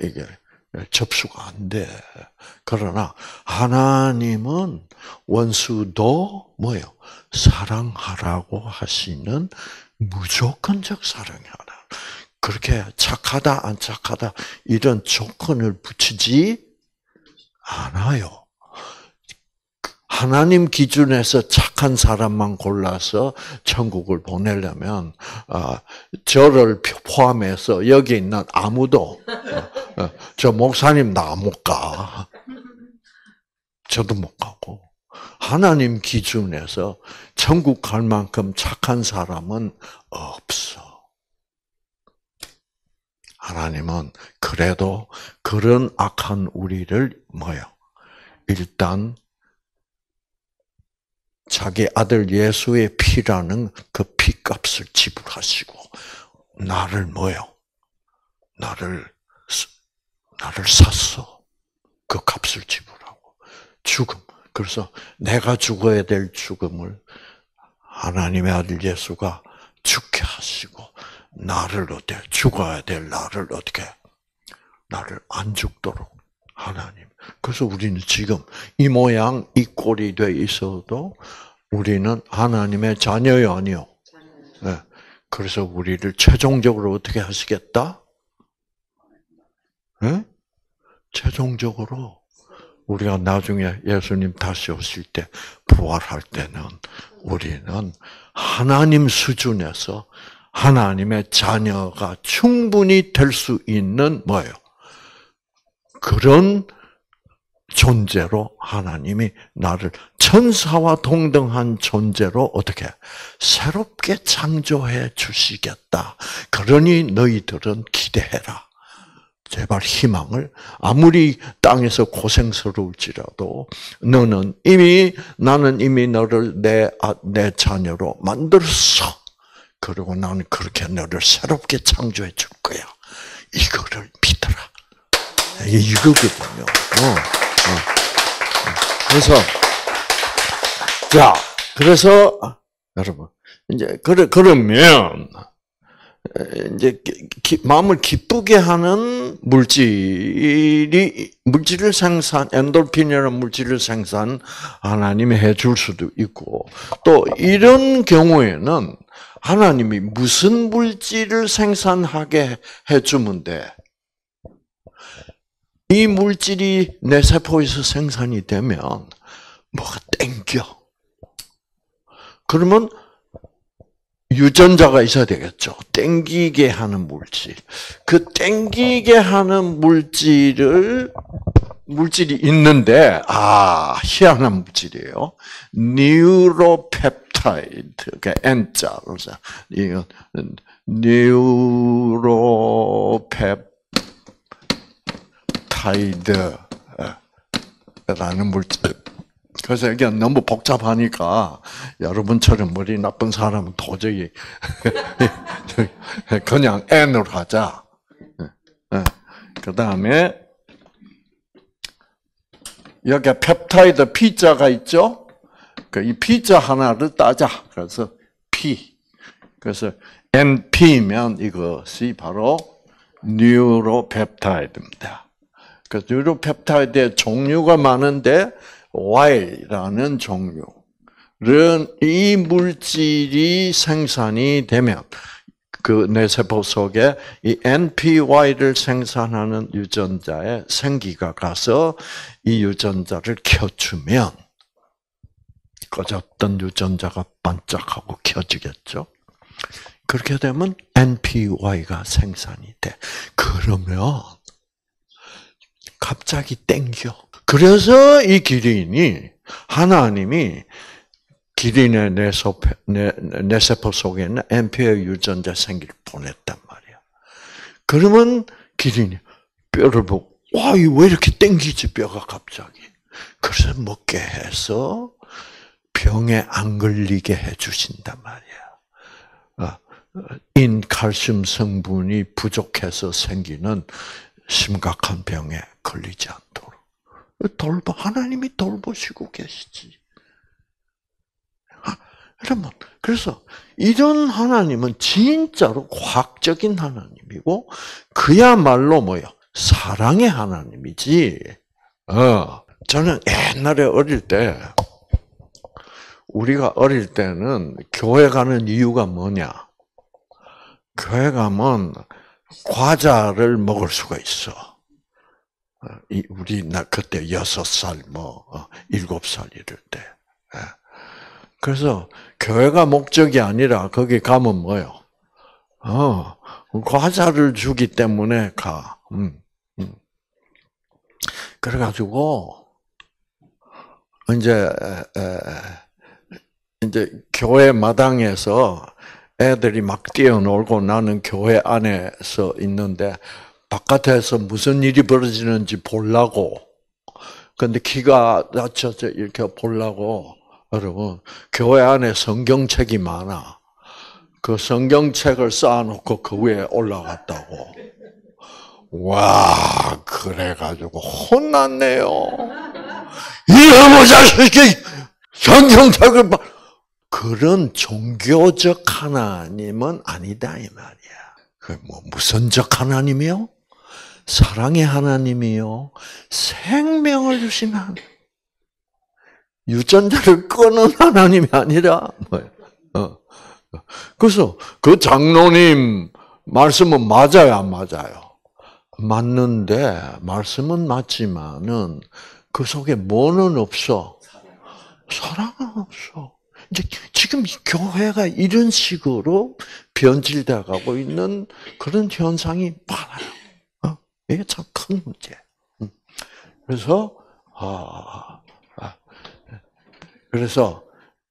이게 접수가 안 돼. 그러나 하나님은 원수도 뭐요? 사랑하라고 하시는 무조건적 사랑이 하나. 그렇게 착하다 안 착하다 이런 조건을 붙이지 않아요. 하나님 기준에서 착한 사람만 골라서 천국을 보내려면 어, 저를 포함해서 여기 있는 아무도 어, 어, 저 목사님 나 못 가. 저도 못 가고 하나님 기준에서 천국 갈 만큼 착한 사람은 없어. 하나님은 그래도 그런 악한 우리를 뭐요? 일단 자기 아들 예수의 피라는 그 피값을 지불하시고 나를 뭐요? 나를 나를 샀어. 그 값을 지불하고 죽음. 그래서 내가 죽어야 될 죽음을 하나님의 아들 예수가 죽게 하시고 나를 어때 죽어야 될 나를 어떻게 나를 안 죽도록 하나님. 그래서 우리는 지금 이 모양 이 꼴이 돼 있어도 우리는 하나님의 자녀요 아니요. 네. 그래서 우리를 최종적으로 어떻게 하시겠다? 네? 최종적으로 우리가 나중에 예수님 다시 오실 때 부활할 때는 우리는 하나님 수준에서 하나님의 자녀가 충분히 될 수 있는 뭐예요? 그런 존재로 하나님이 나를 천사와 동등한 존재로 어떻게 새롭게 창조해 주시겠다. 그러니 너희들은 기대해라. 제발 희망을 아무리 땅에서 고생스러울지라도 너는 이미 나는 이미 너를 내내 아, 자녀로 만들었어. 그리고 나는 그렇게 너를 새롭게 창조해 줄 거야. 이거를 믿어라. 이거거든요. 어, 어. 그래서 자 그래서 여러분 이제 그러 그러면 이제 기, 마음을 기쁘게 하는 물질이 물질을 생산 엔돌핀이라는 물질을 생산 하나님이 해줄 수도 있고 또 이런 경우에는 하나님이 무슨 물질을 생산하게 해주면 돼? 이 물질이 내 세포에서 생산이 되면 뭐가 땡겨. 그러면 유전자가 있어야 되겠죠. 땡기게 하는 물질. 그 땡기게 하는 물질을 물질이 있는데 아 희한한 물질이에요. neuropeptide, 그 N자, 그래서 이거 neuropeptide라는 물질. 그래서 이게 너무 복잡하니까 여러분처럼 머리 나쁜 사람은 도저히 그냥 N으로 하자. 그 다음에 여기 펩타이드 P자가 있죠? 그이 P자 하나를 따자. 그래서 P. 그래서 NP면 이것이 바로 뉴로펩타이드입니다. 그 뉴로펩타이드의 종류가 많은데 Y라는 종류는 이 물질이 생산이 되면 그 뇌세포 속에 이 NPY를 생산하는 유전자에 생기가 가서 이 유전자를 켜주면 꺼졌던 유전자가 반짝하고 켜지겠죠. 그렇게 되면 NPY가 생산이 돼. 그러면 갑자기 땡겨. 그래서 이 기린이 하나님이 기린의 뇌세포, 뇌세포 속에는 엠피어 유전자 생기를 보냈단 말이야. 그러면 기린이 뼈를 보고 와, 왜 이렇게 땡기지 뼈가 갑자기? 그래서 먹게 해서 병에 안 걸리게 해 주신단 말이야. 어, 인칼슘 성분이 부족해서 생기는 심각한 병에 걸리지 않도록. 돌보 하나님이 돌보시고 계시지. 여러분, 그래서 이런 하나님은 진짜로 과학적인 하나님이고 그야말로 뭐요? 사랑의 하나님이지. 어, 저는 옛날에 어릴 때 우리가 어릴 때는 교회 가는 이유가 뭐냐? 교회 가면 과자를 먹을 수가 있어. 어, 우리 나 그때 여섯 살, 뭐 어, 일곱 살 이럴 때. 예. 그래서 교회가 목적이 아니라 거기 가면 뭐요? 어, 과자를 주기 때문에 가. 음, 음. 그래가지고 이제 에, 이제 교회 마당에서 애들이 막 뛰어놀고 나는 교회 안에서 있는데 바깥에서 무슨 일이 벌어지는지 보려고. 근데 키가 낮춰서 이렇게 보려고 여러분, 교회 안에 성경책이 많아. 그 성경책을 쌓아놓고 그 위에 올라갔다고. 와, 그래가지고 혼났네요. 이놈의 자식이 성경책을 봐. 그런 종교적 하나님은 아니다 이 말이야. 그 뭐 무슨 적 하나님이요? 사랑의 하나님이요. 생명을 주신 하나님. 유전자를 끄는 하나님이 아니라 뭐야? 어. 그래서 그 장로님 말씀은 맞아요, 안 맞아요? 맞는데 말씀은 맞지만은 그 속에 뭐는 없어? 사랑은 없어. 이제 지금 교회가 이런 식으로 변질돼 가고 있는 그런 현상이 많아요. 어? 이게 참 큰 문제. 음. 그래서 아, 아, 그래서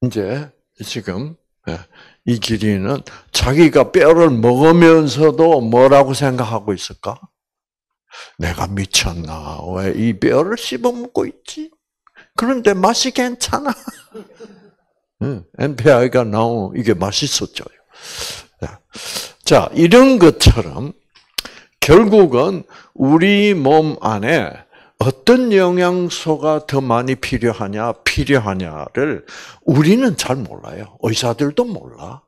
이제 지금 예, 이 길이는 자기가 뼈를 먹으면서도 뭐라고 생각하고 있을까? 내가 미쳤나? 왜 이 뼈를 씹어 먹고 있지? 그런데 맛이 괜찮아. NPI가 나오 이게 맛있었죠. 자, 이런 것처럼 결국은 우리 몸 안에 어떤 영양소가 더 많이 필요하냐, 필요하냐를 우리는 잘 몰라요. 의사들도 몰라.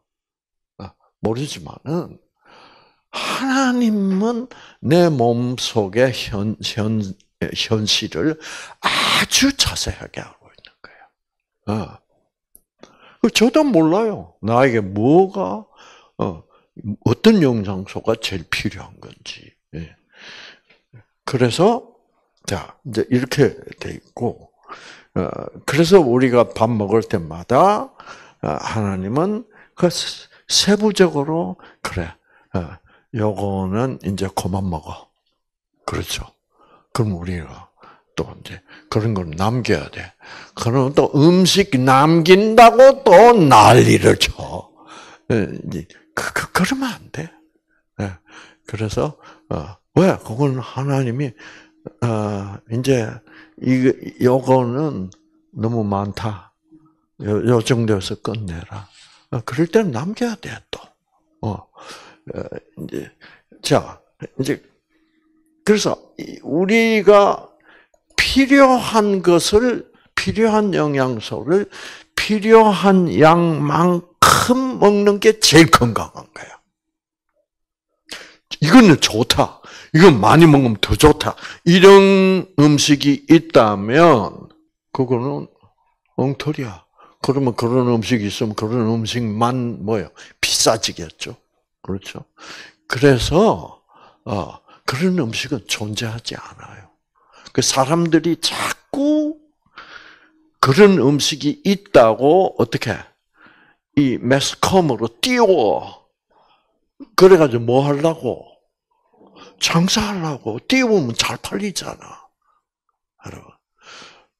아, 모르지만은 하나님은 내 몸 속의 현, 현, 현실을 아주 자세하게 알고 있는 거예요. 어. 저도 몰라요. 나에게 뭐가, 어, 어떤 영양소가 제일 필요한 건지. 예. 그래서 자, 이제 이렇게 돼 있고, 어, 그래서 우리가 밥 먹을 때마다 어, 하나님은 그 세부적으로 그래, 어, 요거는 이제 그만 먹어. 그렇죠. 그럼 우리가 또 이제 그런 걸 남겨야 돼. 그러면 또 음식 남긴다고 또 난리를 쳐. 그, 그, 그러면 안 돼. 그래서, 어, 왜? 그건 하나님이 아, 이제 이 요거는 너무 많다. 요, 요 정도에서 끝내라. 어, 그럴 때는 남겨야 돼 또. 어, 어, 이제 자 이제 그래서 우리가 필요한 것을 필요한 영양소를 필요한 양만큼 먹는 게 제일 건강한 거야. 이거는 좋다. 이건 많이 먹으면 더 좋다. 이런 음식이 있다면 그거는 엉터리야. 그러면 그런 음식이 있으면 그런 음식만 뭐요 비싸지겠죠. 그렇죠. 그래서 어, 그런 음식은 존재하지 않아요. 그 사람들이 자꾸 그런 음식이 있다고 어떻게 이 매스컴으로 띄워 그래가지고 뭐 하려고 장사하려고 띄우면 잘 팔리잖아. 여러분.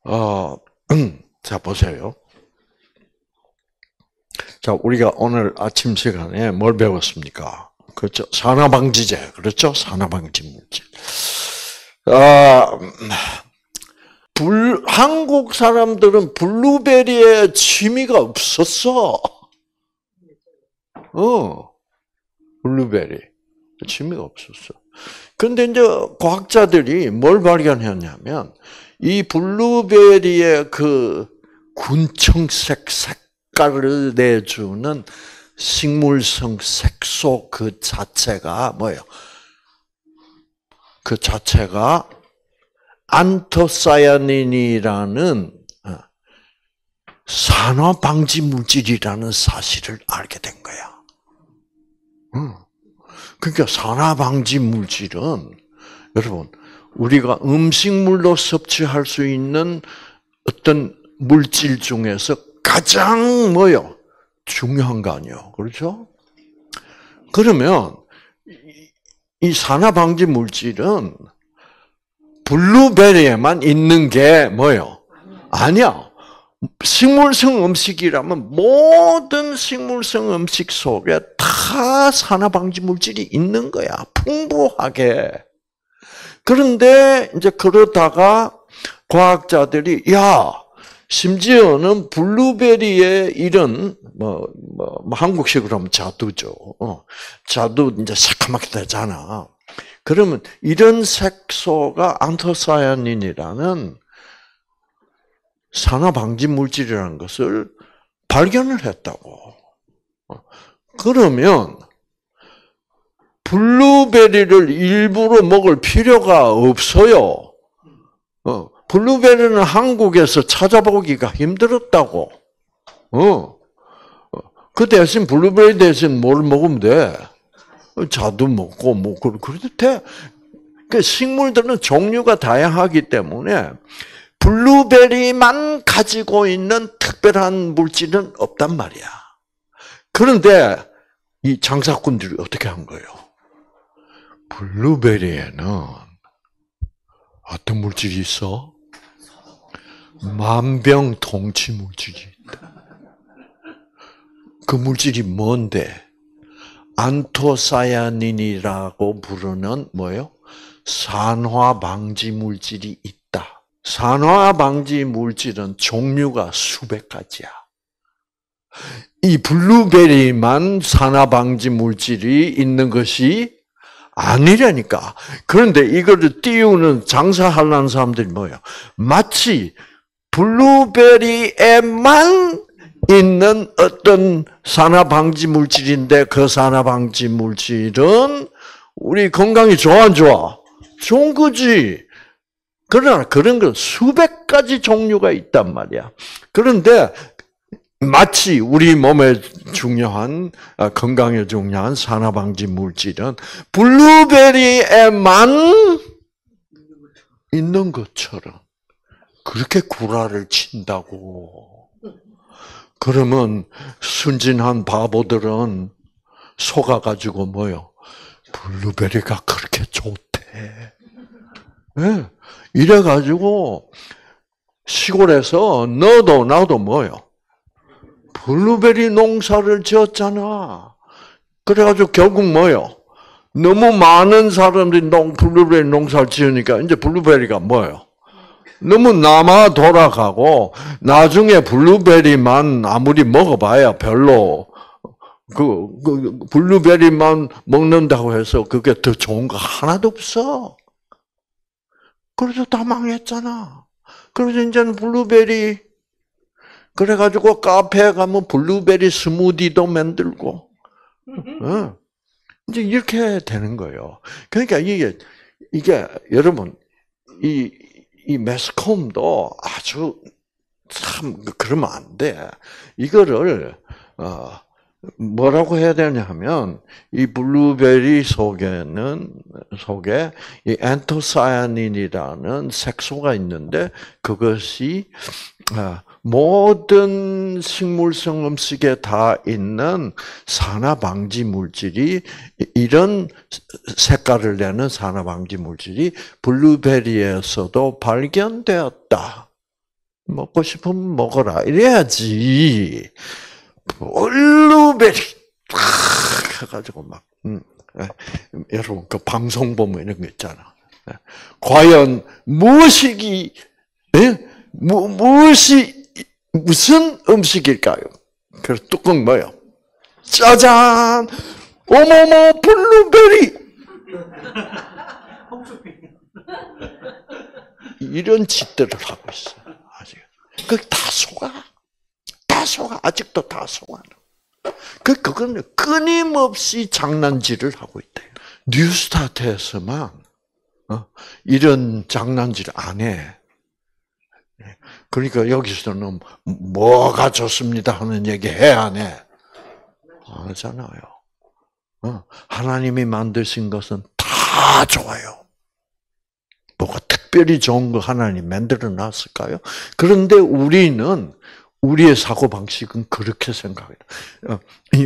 어, 음, 자, 보세요. 자, 우리가 오늘 아침 시간에 뭘 배웠습니까? 그렇죠. 산화방지제. 그렇죠. 산화방지 물질. 아, 불, 한국 사람들은 블루베리에 취미가 없었어. 어, 블루베리. 취미가 없었어. 근데 이제 과학자들이 뭘 발견했냐면 이 블루베리의 그 군청색 색깔을 내주는 식물성 색소 그 자체가 뭐예요? 그 자체가 안토사야닌이라는 어, 산화 방지 물질이라는 사실을 알게 된 거야. 그러니까 산화 방지 물질은 여러분 우리가 음식물로 섭취할 수 있는 어떤 물질 중에서 가장 뭐요? 중요한 거 아니요. 그렇죠? 그러면 이 산화 방지 물질은 블루베리에만 있는 게 뭐요? 아니야. 식물성 음식이라면 모든 식물성 음식 속에 다 산화방지 물질이 있는 거야. 풍부하게. 그런데 이제 그러다가 과학자들이 야 심지어는 블루베리의 이런 뭐, 뭐, 뭐 한국식으로 하면 자두죠. 어, 자두 이제 새까맣게 되잖아. 그러면 이런 색소가 안토사야닌이라는 산화 방지 물질이라는 것을 발견을 했다고. 어, 그러면 블루베리를 일부러 먹을 필요가 없어요. 어, 블루베리는 한국에서 찾아보기가 힘들었다고. 어. 어. 그 대신 블루베리 대신 뭘 먹으면 돼? 자두 먹고 뭐 그래도 돼. 그 식물들은 종류가 다양하기 때문에 블루베리만 가지고 있는 특별한 물질은 없단 말이야. 그런데 이 장사꾼들이 어떻게 한 거예요? 블루베리에는 어떤 물질이 있어? 만병통치 물질이 있다. 그 물질이 뭔데? 안토사야닌이라고 부르는 뭐예요? 산화 방지 물질이 있다. 산화 방지 물질은 종류가 수백 가지야. 이 블루베리만 산화 방지 물질이 있는 것이 아니라니까. 그런데 이거를 띄우는 장사하려는 사람들이 뭐예요? 마치 블루베리에만 있는 어떤 산화 방지 물질인데 그 산화 방지 물질은 우리 건강이 좋아 안 좋아? 좋은 거지. 그러나 그런 건 수백 가지 종류가 있단 말이야. 그런데 마치 우리 몸에 중요한 아, 건강에 중요한 산화 방지 물질은 블루베리에만 있는 것처럼 그렇게 구라를 친다고. 그러면 순진한 바보들은 속아 가지고 뭐요? 블루베리가 그렇게 좋대. 네. 이래가지고 시골에서 너도 나도 뭐요? 블루베리 농사를 지었잖아. 그래가지고 결국 뭐요? 너무 많은 사람들이 농, 블루베리 농사를 지으니까 이제 블루베리가 뭐요? 너무 남아 돌아가고 나중에 블루베리만 아무리 먹어봐야 별로 그, 그 블루베리만 먹는다고 해서 그게 더 좋은 거 하나도 없어. 그래서 다 망했잖아. 그래서 이제는 블루베리 그래가지고 카페에 가면 블루베리 스무디도 만들고, 어. 이제 이렇게 되는 거예요. 그러니까 이게, 이게, 여러분, 이, 이 매스컴도 아주 참, 그러면 안 돼. 이거를, 어, 뭐라고 해야 되냐 하면, 이 블루베리 속에는, 속에 이 엔토사야닌이라는 색소가 있는데, 그것이, 어, 모든 식물성 음식에 다 있는 산화 방지 물질이 이런 색깔을 내는 산화 방지 물질이 블루베리에서도 발견되었다. 먹고 싶으면 먹어라. 이래야지. 블루베리 해가지고 막 음, 예. 여러분 그 방송 보면 이런 거 있잖아. 예. 과연 무엇이 예? 무, 무엇이 무슨 음식일까요? 그 뚜껑 뭐요? 짜잔! 어머머 블루베리! 이런 짓들을 하고 있어요. 아직 그다 속아. 다 속아. 아직도 다 속아. 그 그건 끊임없이 장난질을 하고 있대요. 뉴스타트에서만 어, 이런 장난질 안 해. 그러니까 여기서는 뭐가 좋습니다 하는 얘기 해야 안 해? 안 하잖아요. 어, 하나님이 만드신 것은 다 좋아요. 뭐가 특별히 좋은 거 하나님 만들어 놨을까요? 그런데 우리는 우리의 사고 방식은 그렇게 생각해요. 어,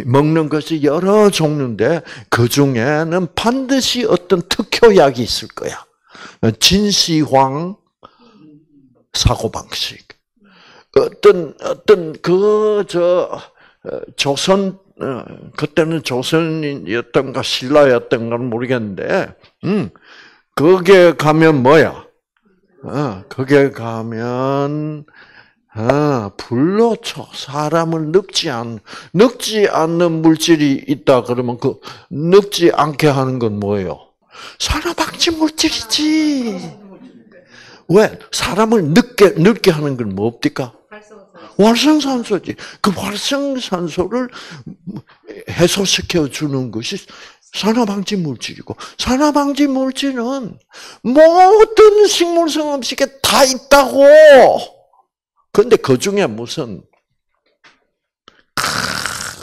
먹는 것이 여러 종류인데 그 중에는 반드시 어떤 특효약이 있을 거야. 진시황 사고 방식. 어떤 어떤 그저 어, 조선 어, 그때는 조선이었던가 신라였던가 모르겠는데, 음, 거기에 가면 뭐야? 어, 거기에 가면 아, 불로 쳐 사람을 늙지 않 늙지 않는 물질이 있다 그러면 그 늙지 않게 하는 건 뭐예요? 산화방지 물질이지. 왜 사람을 늙게 늙게 하는 건 뭡니까? 활성산소지. 그 활성산소를 해소시켜 주는 것이 산화방지 물질이고 산화방지 물질은 모든 식물성 음식에 다 있다고. 근데 그 중에 무슨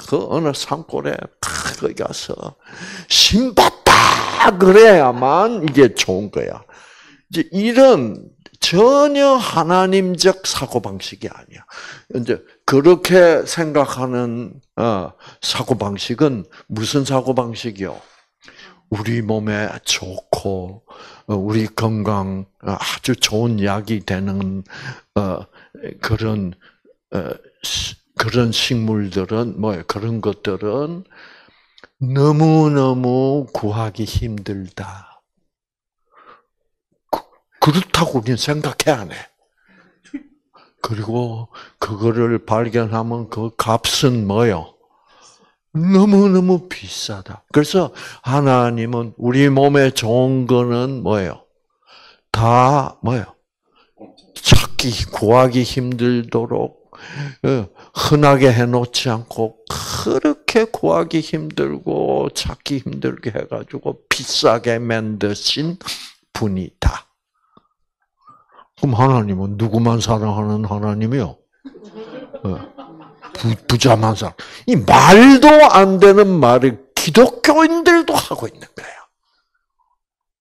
그 어느 산골에 거기 가서 신봤다 그래야만 이게 좋은 거야. 이제 이런 전혀 하나님적 사고 방식이 아니야. 이제 그렇게 생각하는 어, 사고 방식은 무슨 사고 방식이요? 우리 몸에 좋고 어, 우리 건강 어, 아주 좋은 약이 되는 그런 그런 식물들은 뭐 그런 것들은 너무 너무 구하기 힘들다. 그렇다고 우리는 생각해 안 해. 그리고 그거를 발견하면 그 값은 뭐요? 너무너무 비싸다. 그래서 하나님은 우리 몸에 좋은 거는 뭐예요? 다 뭐예요? 찾기, 구하기 힘들도록 어, 흔하게 해놓지 않고 그렇게 구하기 힘들고 찾기 힘들게 해가지고 비싸게 만드신 분이다. 그럼 하나님은 누구만 사랑하는 하나님이요? 어, 부, 자만 사랑. 이 말도 안 되는 말을 기독교인들도 하고 있는 거예요.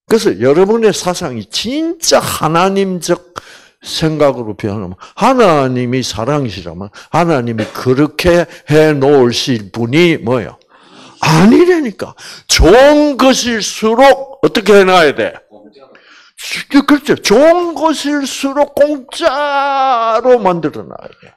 그래서 여러분의 사상이 진짜 하나님적 생각으로 변하면 하나님이 사랑이시라면 하나님이 그렇게 해 놓으실 분이 뭐예요? 아니라니까. 좋은 것일수록 어떻게 해놔야 돼? 그렇죠. 좋은 것일수록 공짜로 만들어놔야 돼.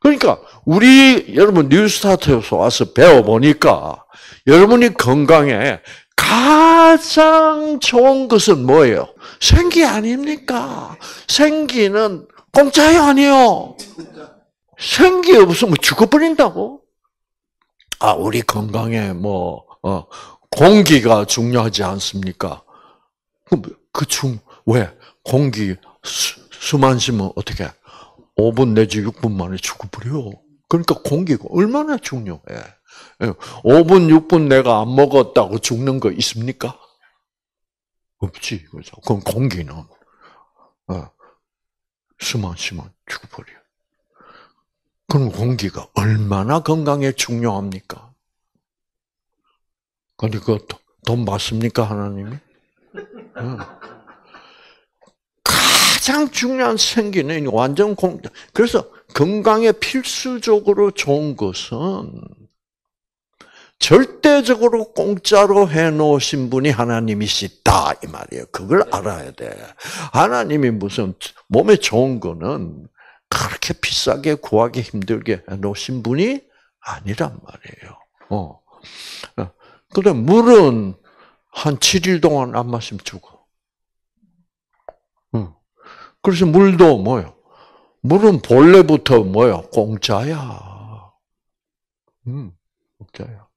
그러니까 우리 여러분 뉴스타트에서 와서 배워보니까 여러분이 건강에 가장 좋은 것은 뭐예요? 생기 아닙니까? 생기는 공짜요 아니요? 생기 없으면 죽어버린다고? 아, 우리 건강에 뭐, 어, 공기가 중요하지 않습니까? 그 중, 왜? 공기 수, 숨안 쉬면 어떻게? 5분 내지 6분 만에 죽어버려. 그러니까 공기가 얼마나 중요해. 5분, 예. 6분 내가 안 먹었다고 죽는 거 있습니까? 없지. 그죠? 그럼 공기는, 어, 숨안 쉬면 죽어버려. 그럼 공기가 얼마나 건강에 중요합니까? 근데 그돈 받습니까, 하나님이? 가장 중요한 생기는 완전 공, 그래서 건강에 필수적으로 좋은 것은 절대적으로 공짜로 해놓으신 분이 하나님이시다 이 말이에요. 그걸 알아야 돼. 하나님이 무슨 몸에 좋은 거는 그렇게 비싸게 구하기 힘들게 해놓으신 분이 아니란 말이에요. 어. 근데 물은 한 7일 동안 안 마시면 죽어. 응. 그래서 물도 뭐요? 물은 본래부터 뭐요? 공짜야. 음, 공짜야.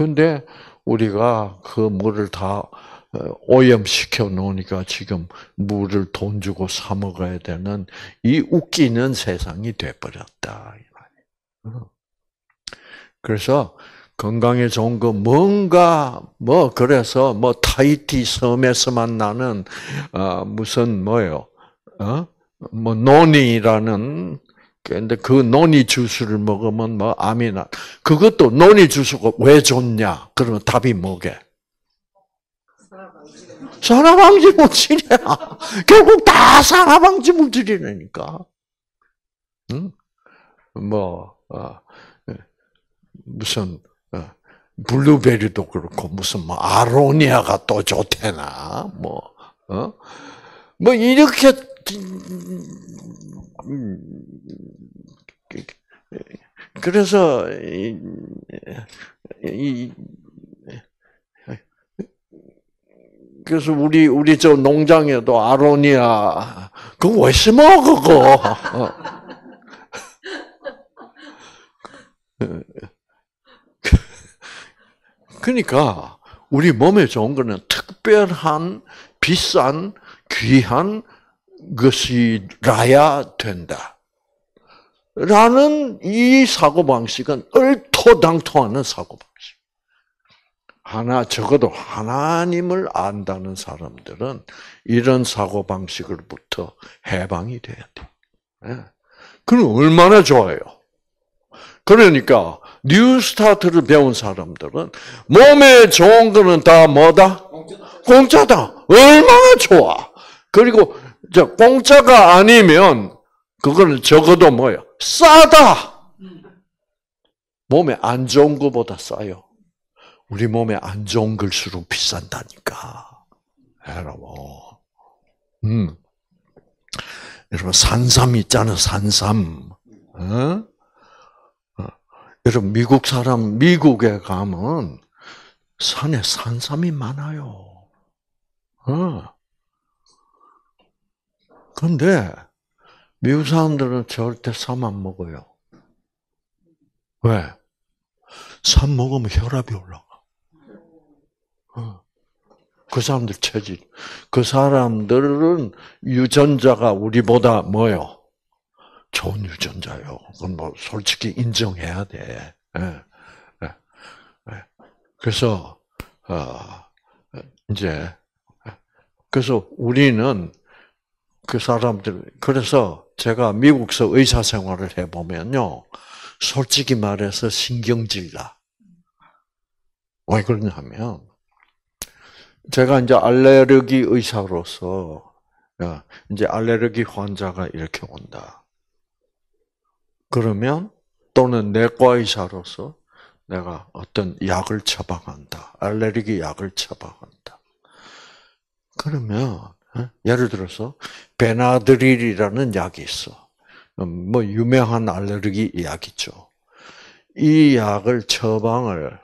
근데 우리가 그 물을 다 어, 오염시켜 놓으니까 지금 물을 돈 주고 사 먹어야 되는 이 웃기는 세상이 돼버렸다. 그래서 건강에 좋은 거 뭔가 뭐 그래서 뭐 타이티 섬에서만 나는 어 무슨 뭐요? 어 뭐 논이라는 근데 그 논이 주스를 먹으면 뭐 암이 나 그것도 논이 주스가 왜 좋냐? 그러면 답이 뭐게? 산화방지 물질이야. 결국 다 산화방지 물질이라니까. 응 뭐 어, 예. 무슨 블루베리도 그렇고 무슨 뭐 아로니아가 또 좋대나? 뭐 어? 뭐 이렇게 그래서 이, 이 그래서 우리 우리 저 농장에도 아로니아 그거 왜 심어, 그거? 어. 그러니까, 우리 몸에 좋은 거는 특별한, 비싼, 귀한 것이라야 된다. 라는 이 사고방식은 얼토당토하는 사고방식. 하나, 적어도 하나님을 안다는 사람들은 이런 사고방식으로부터 해방이 돼야 돼. 예. 그럼 얼마나 좋아요. 그러니까, 뉴 스타트를 배운 사람들은 몸에 좋은 거는 다 뭐다? 공짜다. 얼마나 좋아. 그리고 공짜가 아니면 그거는 적어도 뭐예요? 싸다. 몸에 안 좋은 것보다 싸요. 우리 몸에 안 좋은 걸수록 비싼다니까. 여러분. 음. 여러분, 산삼 있잖아, 산삼. 어? 어. 여러분, 미국 사람, 미국에 가면 산에 산삼이 많아요. 어. 근데, 미국 사람들은 절대 삼 안 먹어요. 왜? 삼 먹으면 혈압이 올라가. 어. 그 사람들 체질. 그 사람들은 유전자가 우리보다 뭐요? 좋은 유전자요. 그건 뭐 솔직히 인정해야 돼. 예. 예. 예. 그래서 어, 이제 그래서 우리는 그 사람들 그래서 제가 미국서 의사 생활을 해 보면요, 솔직히 말해서 신경질 나. 왜 그러냐면 제가 이제 알레르기 의사로서 이제 알레르기 환자가 이렇게 온다. 그러면 또는 내과 의사로서 내가 어떤 약을 처방한다. 알레르기 약을 처방한다. 그러면 예를 들어서 베나드릴이라는 약이 있어. 음, 뭐 유명한 알레르기 약이죠. 이 약을 처방을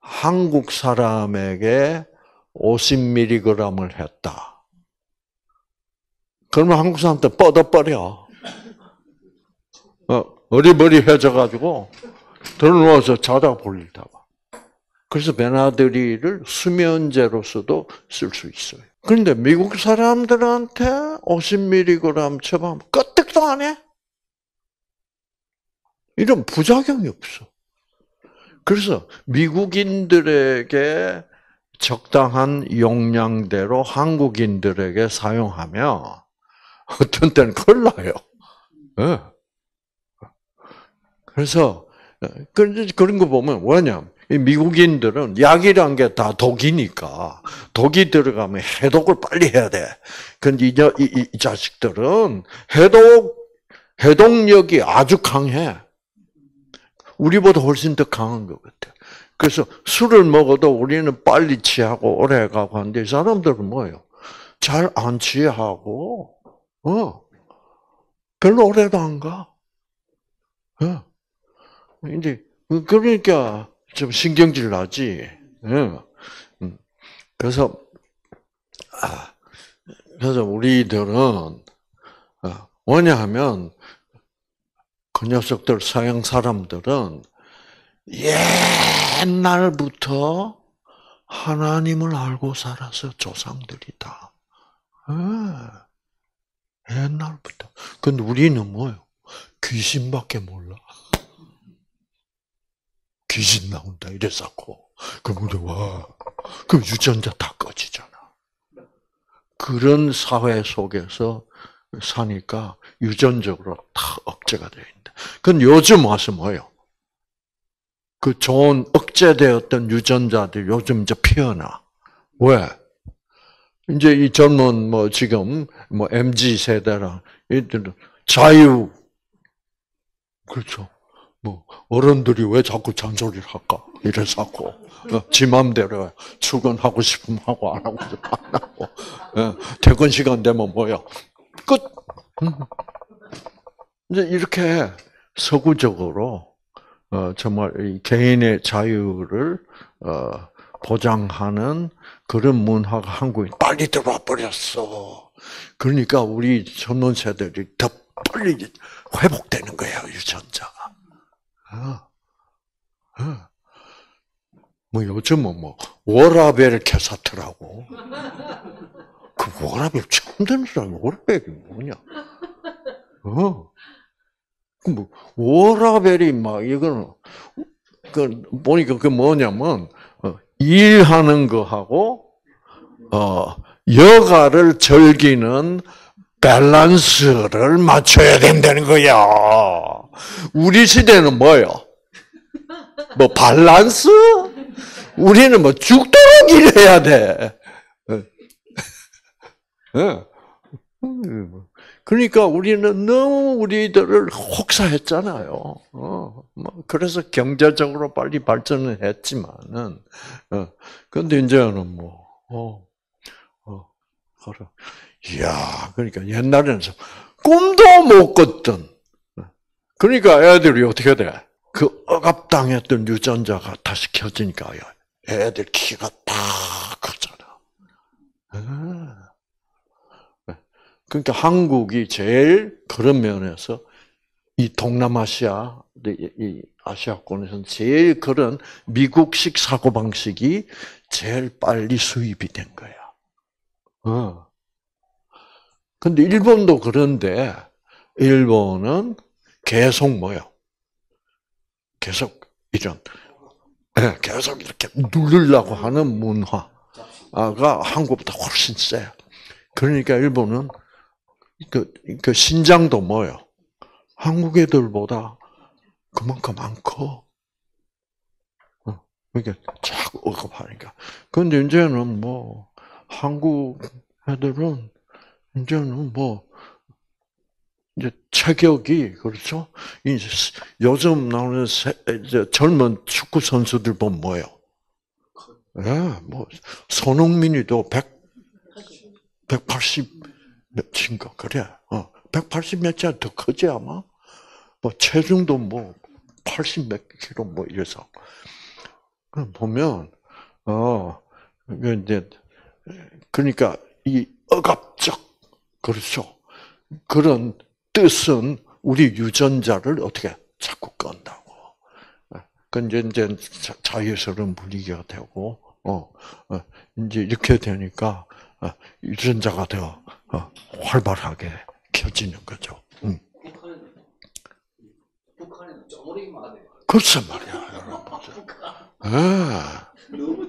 한국 사람에게 50mg을 했다. 그러면 한국 사람들 뻗어버려. 어, 어리버리해져 가지고 들어누워서 자다가 볼릴다가. 그래서 베나드리를 수면제로서도 쓸 수 있어요. 그런데 미국 사람들한테 50mg 처방 끄떡도 안 해? 이런 부작용이 없어. 그래서 미국인들에게 적당한 용량대로 한국인들에게 사용하면 어떤 때는 큰일 나요. 네. 그래서 그런 거 보면 뭐냐 미국인들은 약이란 게 다 독이니까 독이 들어가면 해독을 빨리 해야 돼. 근데 이, 이, 이 자식들은 해독 해독력이 아주 강해. 우리보다 훨씬 더 강한 것 같아. 그래서 술을 먹어도 우리는 빨리 취하고 오래 가고 하는데 이 사람들은 뭐예요? 잘 안 취하고, 어, 별로 오래도 안 가. 어. 이제, 그러니까, 좀 신경질 나지. 응. 음. 그래서 아, 그래서 우리들은 어, 뭐냐 하면 그 녀석들 서양 사람들은 옛날부터 하나님을 알고 살아서 조상들이다. 네. 옛날부터. 근데 우리는 뭐요? 귀신밖에 몰라. 귀신 나온다 그럼 우리 와 그럼 유전자 다 꺼지잖아. 그런 사회 속에서 사니까 유전적으로 다 억제가 되어 있다. 그건 요즘 와서 뭐요? 그 좋은 억제되었던 유전자들 요즘 이제 피어나. 왜? 이제 이 젊은 뭐 지금 뭐 mz 세대랑 이들은 자유 그렇죠. 뭐 어른들이 왜 자꾸 잔소리를 할까? 이래서 하고 어, 지 마음대로 출근하고 싶으면 하고 안 하고 안 하고 어, 퇴근 시간 되면 뭐야 끝. 음. 이제 이렇게 서구적으로 어, 정말 개인의 자유를 보장하는 그런 문화가 한국에 빨리 들어와 버렸어. 그러니까 우리 젊은 세대들이 더 빨리 회복되는 거예요, 유전자가. 어. 어. 뭐 요즘은 뭐 워라밸 캐쌓더라고. 그 워라밸 처음 듣는 사람이 워라밸이 뭐냐? 어. 그뭐 워라밸이 막 이거는 그 보니까 그 뭐냐면 어, 일하는 거하고 어 여가를 즐기는 밸런스를 맞춰야 된다는 거야. 우리 시대는 뭐요? 뭐 밸런스? 우리는 뭐 죽도록 일해야 돼. 그러니까 우리는 너무 우리들을 혹사했잖아요. 어, 뭐 그래서 경제적으로 빨리 발전을 했지만은, 어, 근데 이제는 뭐, 어, 어, 그래. 이야, 그러니까 옛날에는 꿈도 못 꿨던. 그러니까 애들이 어떻게 돼? 그 억압당했던 유전자가 다시 켜지니까 애들 키가 다 크잖아. 그러니까 한국이 제일 그런 면에서 이 동남아시아, 이 아시아권에서는 제일 그런 미국식 사고 방식이 제일 빨리 수입이 된 거야. 어. 근데 일본도 그런데 일본은 계속 뭐요? 계속 이런 네, 계속 이렇게 누르려고 하는 문화가 한국보다 훨씬 세. 그러니까 일본은 그, 그 신장도 뭐요? 한국 애들보다 그만큼. 어, 이게 자꾸 억압하니까. 근데 이제는 뭐, 한국 애들은 이제는 뭐, 이제 체격이, 그렇죠? 이제 요즘 나오는 세, 이제 젊은 축구 선수들 보면 뭐예요? 예, 네, 뭐, 손흥민이도 100, 180 몇인가, 그래. 어, 180 몇자 더 크지, 아마? 뭐, 체중도 뭐, 80 몇 킬로 뭐 이래서. 보면, 어, 이제, 그러니까 이 억압적, 그렇죠. 그런 뜻은 우리 유전자를 어떻게 자꾸 끈다고. 그 이제 이제 자유스러운 분위기가 되고, 어, 어 이제 이렇게 되니까 어, 유전자가 더 어, 활발하게 켜지는 거죠. 응. 북한에는 쪼머리 많아요. 글쎄 말이야, 여러분. 네. 너무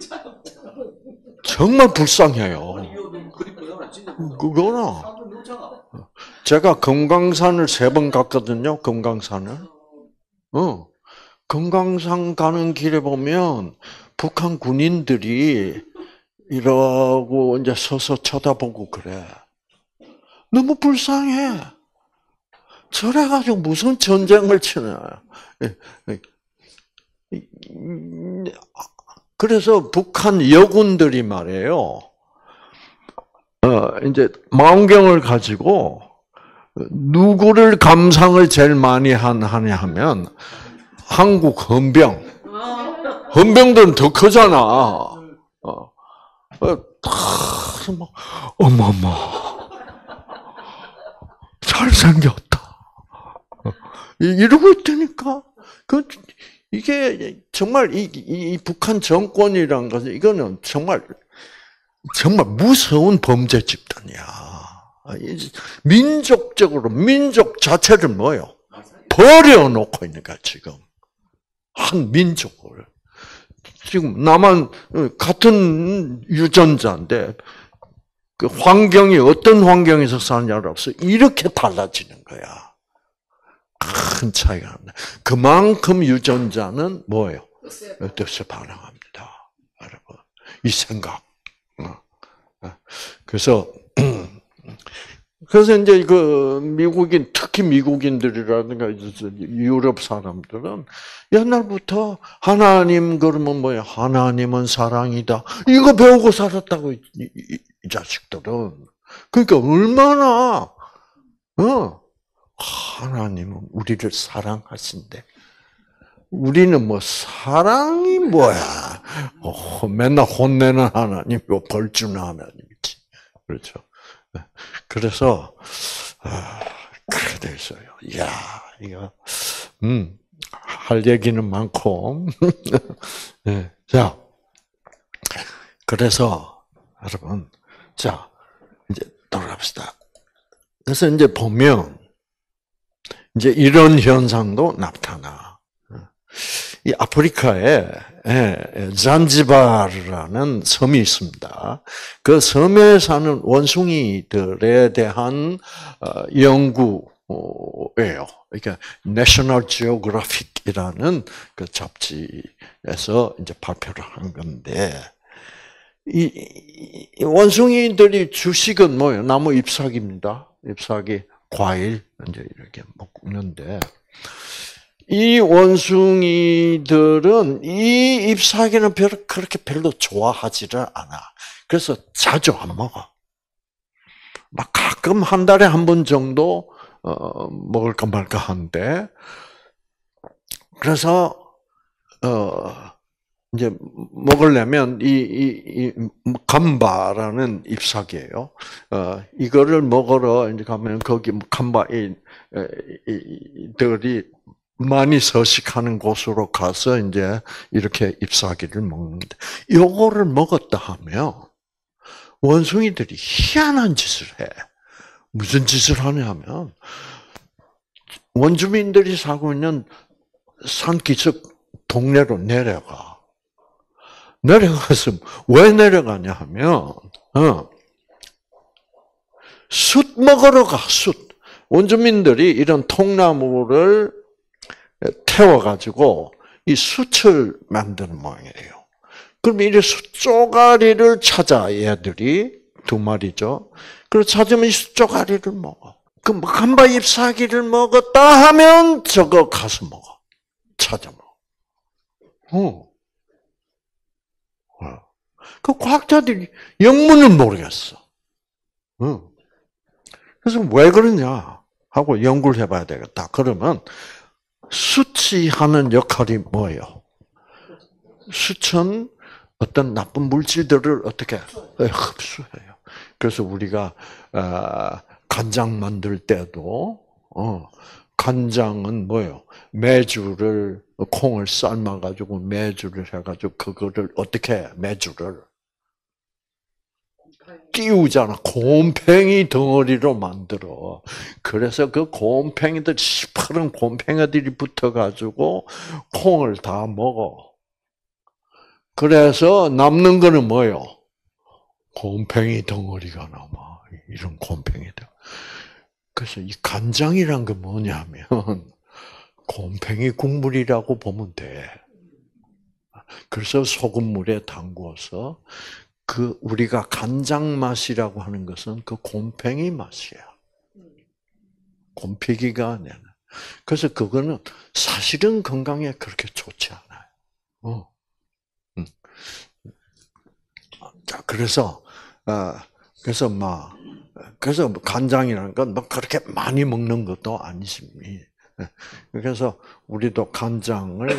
정말 불쌍해요. 그거는 제가 금강산을 세 번 갔거든요. 금강산을. 어. 금강산 가는 길에 보면 북한 군인들이 이러고 이제 서서 쳐다보고 그래. 너무 불쌍해. 저래가지고 무슨 전쟁을 치나. 예, 예. 그래서 북한 여군들이 말이에요. 어, 이제 망경을 가지고 누구를 감상을 제일 많이 하냐 하면 한국 헌병. 헌병들은 더 크잖아. 어, 어, 어머머. 잘생겼다. 어, 이러고 있다니까. 그, 이게 정말 이, 이 북한 정권이란 것은 이거는 정말 정말 무서운 범죄 집단이야. 민족적으로 민족 자체를 뭐요? 버려놓고 있는 거야 지금 한 민족을 지금 나만 같은 유전자인데 그 환경이 어떤 환경에서 사느냐를 없어 이렇게 달라지는 거야. 큰 차이가 납니다. 그만큼 유전자는 뭐예요? 뜻에 반응합니다. 여러분 이 생각. 그래서 그래서 이제 그 미국인 특히 미국인들이라든가 유럽 사람들은 옛날부터 하나님 그러면 뭐야 하나님은 사랑이다 이거 배우고 살았다고 이, 이, 이 자식들은 그러니까 얼마나 어 하나님은 우리를 사랑하신대. 우리는 뭐 사랑이 뭐야? 어, 맨날 혼내는 하나님, 벌주는 하나님이지. 그렇죠. 그래서 아, 그렇게 돼 있어요. 이야, 이거 음, 할 얘기는 많고. 네, 자, 그래서 여러분, 자 이제 돌아갑시다. 그래서 이제 보면 이제 이런 현상도 나타나. 이 아프리카에 예, 잔지바르라는 섬이 있습니다. 그 섬에 사는 원숭이들에 대한 어, 연구예요. 그러니까 National Geographic이라는 그 잡지에서 이제 발표를 한 건데 이, 원숭이들이 주식은 뭐예요? 나무 잎사귀입니다. 잎사귀, 과일 이제 이렇게 먹는데 이 원숭이들은 이 잎사귀는 별 그렇게 별로 좋아하지를 않아. 그래서 자주 안 먹어. 막 가끔 한 달에 한 번 정도 어, 먹을까 말까 한데 그래서 어 이제 먹으려면 이, 이, 이 감바라는 잎사귀예요. 어 이거를 먹으러 이제 가면 거기 감바들이 많이 서식하는 곳으로 가서 이제 이렇게 잎사귀를 먹는데 요거를 먹었다 하면 원숭이들이 희한한 짓을 해. 무슨 짓을 하냐면 원주민들이 살고 있는 산 기슭 동네로 내려가. 내려가서 왜 내려가냐 하면 어, 숯 먹으러 가. 숯. 원주민들이 이런 통나무를 태워가지고 이 숯을 만드는 모양이에요. 그럼 이 숯조가리를 찾아 얘들이 두 마리죠. 그걸 찾으면 이 숯조가리를 먹어. 그럼 한바 잎사귀를 먹었다 하면 저거 가서 먹어. 찾아 먹어. 어. 어. 그 과학자들이 영문을 모르겠어. 어. 그래서 왜 그러냐 하고 연구를 해봐야 되겠다. 그러면 수치 하는 역할이 뭐예요? 수천 어떤 나쁜 물질들을 어떻게 흡수해요. 그래서 우리가 아, 간장 만들 때도 어, 간장은 뭐예요? 매주를 콩을 삶아 가지고 매주를 해 가지고 그거를 어떻게 해? 매주를 띄우잖아. 곰팽이 덩어리로 만들어. 그래서 그 곰팽이들, 시퍼런 곰팽이들이 붙어가지고 콩을 다 먹어. 그래서 남는 거는 뭐요? 곰팽이 덩어리가 남아. 이런 곰팽이들. 그래서 이 간장이란 게 뭐냐면, 곰팽이 국물이라고 보면 돼. 그래서 소금물에 담궈서 그 우리가 간장 맛이라고 하는 것은 그 곰팽이 맛이야. 곰피기가 아니야. 그래서 그거는 사실은 건강에 그렇게 좋지 않아요. 어. 음. 자, 그래서, 어, 그래서 막, 그래서 간장이라는 건뭐 그렇게 많이 먹는 것도 아니십니다. 그래서 우리도 간장을,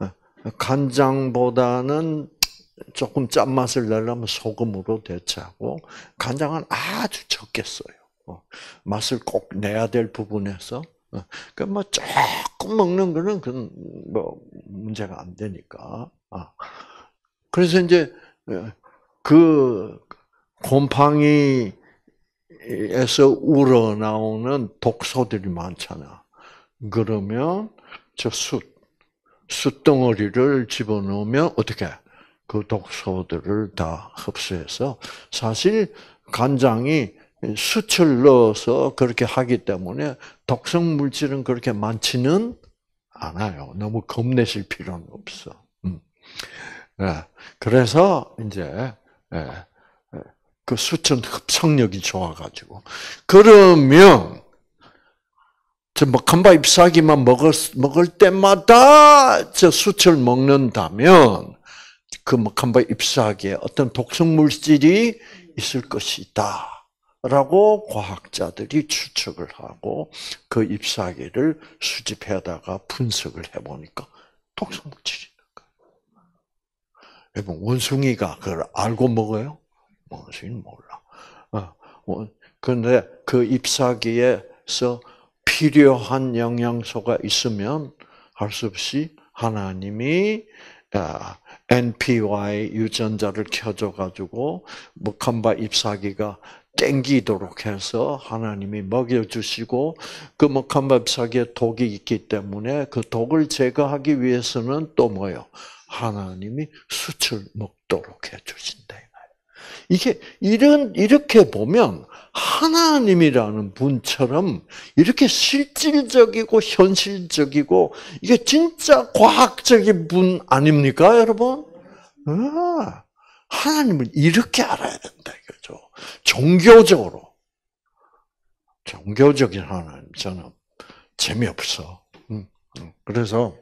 어, 간장보다는 조금 짠맛을 내려면 소금으로 대체하고 간장은 아주 적게 써요. 어, 맛을 꼭 내야 될 부분에서 어, 그뭐 조금 먹는 거는 그뭐 문제가 안 되니까. 아. 그래서 이제 어, 그 곰팡이에서 우러나오는 독소들이 많잖아. 그러면 저 숯, 숯덩어리를 집어넣으면 어떻게? 그 독소들을 다 흡수해서 사실 간장이 수출 넣어서 그렇게 하기 때문에 독성 물질은 그렇게 많지는 않아요. 너무 겁내실 필요는 없어. 음. 예. 그래서 이제 예. 예. 그 수천 흡성력이 좋아가지고 그러면 저 먹한바 잎사귀만 먹을 먹을 때마다 저 수철 먹는다면 그 먹한바 잎사귀에 어떤 독성 물질이 있을 것이다. 라고 과학자들이 추측을 하고 그 잎사귀를 수집해다가 분석을 해보니까 독성 물질이 있는 거예요. 원숭이가 그걸 알고 먹어요? 원숭이는 몰라. 어, 그런데 그 잎사귀에서 필요한 영양소가 있으면 할 수 없이 하나님이 아, NPY 유전자를 켜줘가지고 먹한바 잎사귀가 땡기도록 해서 하나님이 먹여주시고 그 먹한바 잎사귀에 독이 있기 때문에 그 독을 제거하기 위해서는 또 뭐요? 하나님이 수출 먹도록 해주신다. 이게 이런 이렇게 보면 하나님이라는 분처럼 이렇게 실질적이고 현실적이고 이게 진짜 과학적인 분 아닙니까, 여러분? 아, 하나님을 이렇게 알아야 된다 이거죠. 종교적으로 종교적인 하나님 저는 재미없어. 음, 음. 그래서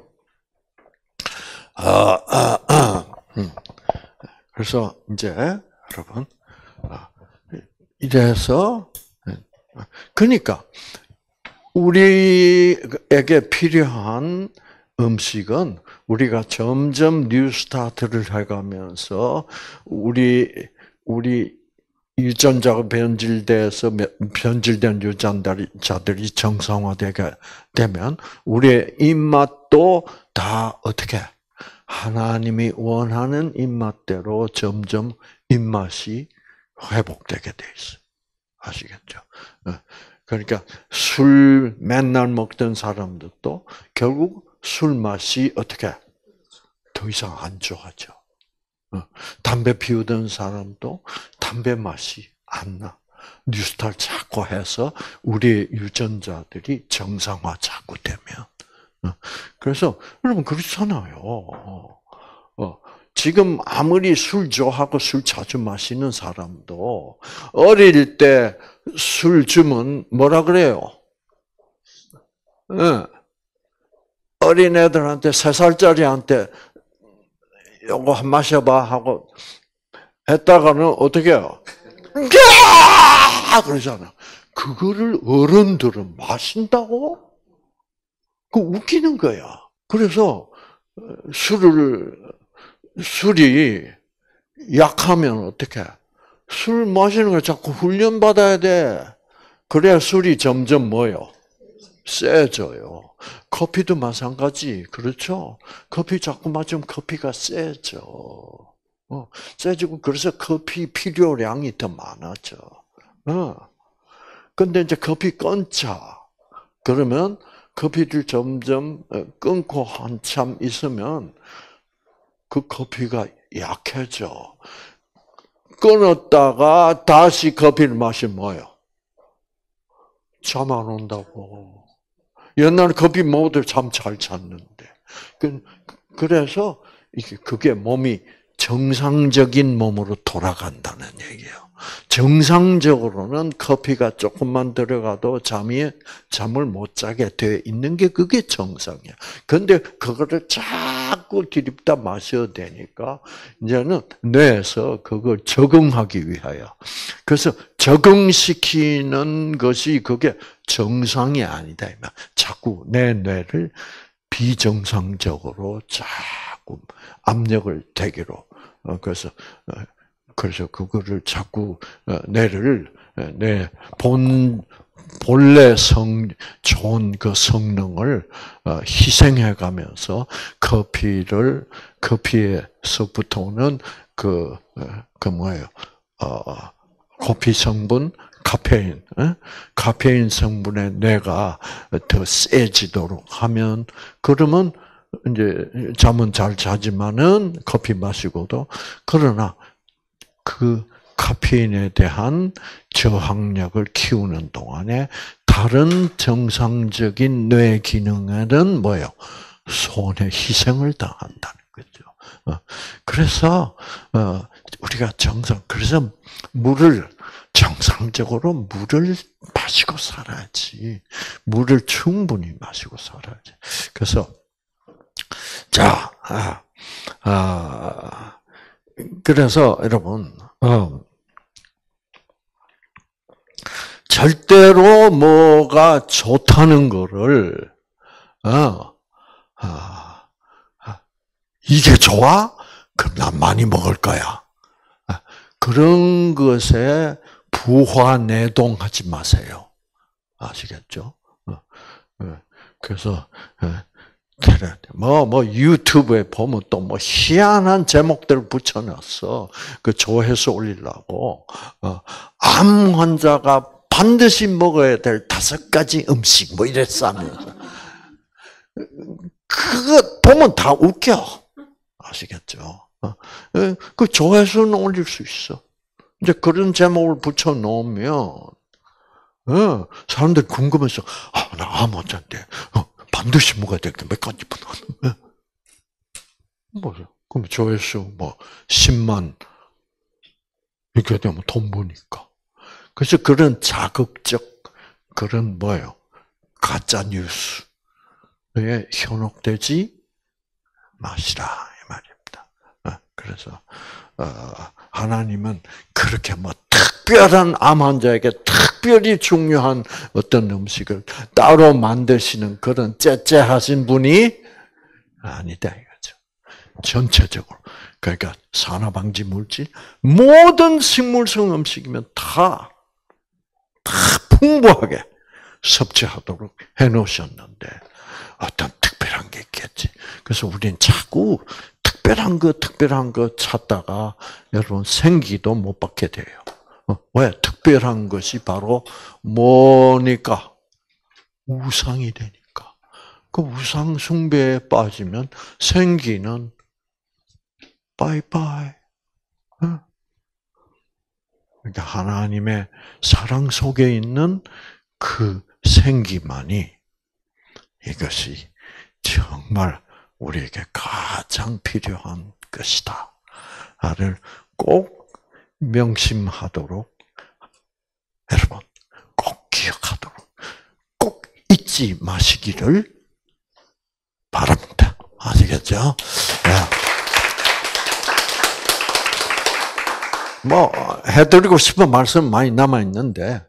아, 아, 아, 음. 그래서 이제 여러분 아, 이래서 그러니까 우리에게 필요한 음식은 우리가 점점 뉴스타트를 해가면서 우리 우리 유전자가 변질돼서 변질된 유전자들이 정상화되게 되면 우리의 입맛도 다 어떻게? 하나님이 원하는 입맛대로 점점 입맛이 회복되게 돼 있어. 아시겠죠? 어. 그러니까 술 맨날 먹던 사람들도 결국 술 맛이 어떻게 더 이상 안 좋아져. 어. 담배 피우던 사람도 담배 맛이 안 나. 뉴스타를 자꾸 해서 우리 유전자들이 정상화 자꾸 되면. 어. 그래서 여러분 그렇잖아요. 지금 아무리 술 좋아하고 술 자주 마시는 사람도 어릴 때 술 주면 뭐라 그래요? 응. 어린 애들한테 세 살짜리한테 요거 한 마셔봐 하고 했다가는 어떻게 해요? 그러잖아. 그거를 어른들은 마신다고? 그 웃기는 거야. 그래서 술을 술이 약하면 어떻게? 술 마시는 걸 자꾸 훈련 받아야 돼. 그래야 술이 점점 뭐요? 세져요. 커피도 마찬가지. 그렇죠? 커피 자꾸 마시면 커피가 세져. 어, 세지고 그래서 커피 필요량이 더 많아져. 어. 근데 이제 커피 끊자. 그러면 커피를 점점 어, 끊고 한참 있으면 그 커피가 약해져. 끊었다가 다시 커피를 마시면 뭐요? 잠 안 온다고. 옛날에 커피 먹어도 잠잘 잤는데. 그, 그래서 그게 몸이 정상적인 몸으로 돌아간다는 얘기예요. 정상적으로는 커피가 조금만 들어가도 잠이 잠을 못 자게 되어 있는 게 그게 정상이야. 근데 그거를 자꾸 들이다 마셔야 되니까 이제는 뇌에서 그걸 적응하기 위하여 그래서 적응시키는 것이 그게 정상이 아니다. 자꾸 내 뇌를 비정상적으로 자꾸 압력을 대기로 어, 그래서 어, 그래서 그거를 자꾸 어, 뇌를 어, 내본 본래 성 좋은 그 성능을 어, 희생해 가면서 커피를 커피에서부터 오는 그, 그 뭐예요? 어, 커피 성분, 카페인, 카페인 성분의 뇌가 더 세지도록 하면, 그러면 이제 잠은 잘 자지만은 커피 마시고도, 그러나 그 카페인에 대한 저항력을 키우는 동안에 다른 정상적인 뇌 기능에는 뭐요? 손해 희생을 당한다는 거죠. 어, 그래서 어, 우리가 정상 그래서 물을 정상적으로 물을 마시고 살아야지. 물을 충분히 마시고 살아야지. 그래서 자, 아, 아 그래서 여러분, 어, 절대로 뭐가 좋다는 거를 어, 아, 아, 이게 좋아? 그럼 난 많이 먹을 거야. 아, 그런 것에 부화 내동하지 마세요. 아시겠죠? 어, 어. 그래서 뭐뭐 뭐 유튜브에 보면 또 뭐 희한한 제목들을 붙여놨어. 그 조회수 올리려고 암 환자가 반드시 먹어야 될 다섯 가지 음식 뭐 이랬으면서 그거 보면 다 웃겨 아시겠죠? 그 조회수는 올릴 수 있어. 이제 그런 제목을 붙여 놓으면 어, 사람들 궁금해서 아, 나암 환자인데 어, 반드시 먹어야 될게몇 가지 붙어. 뭐죠? 그럼 조회수 뭐 10만 이렇게 되면 돈 버니까. 그래서 그런 자극적 그런 뭐요? 가짜 뉴스에 현혹되지 마시라 이 말입니다. 어, 그래서 어, 하나님은 그렇게 뭐 특별한 암 환자에게 특별히 중요한 어떤 음식을 따로 만드시는 그런 째째하신 분이 아니다 이거죠. 전체적으로 그러니까 산화방지 물질 모든 식물성 음식이면 다 다 풍부하게 섭취하도록 해놓으셨는데 어떤 특별한 게 있겠지. 그래서 우리는 자꾸 특별한 거, 특별한 거 찾다가 여러분 생기도 못 받게 돼요. 어, 왜? 특별한 것이 바로 뭐니까? 우상이 되니까. 그 우상 숭배에 빠지면 생기는 바이바이. 어? 그러니까 하나님의 사랑 속에 있는 그 생기만이 이것이 정말 우리에게 가장 필요한 것이다. 를꼭 명심하도록 여러분 꼭 기억하도록 꼭 잊지 마시기를 바랍니다. 아시겠죠? 네. 뭐 해드리고 싶은 말씀 많이 남아 있는데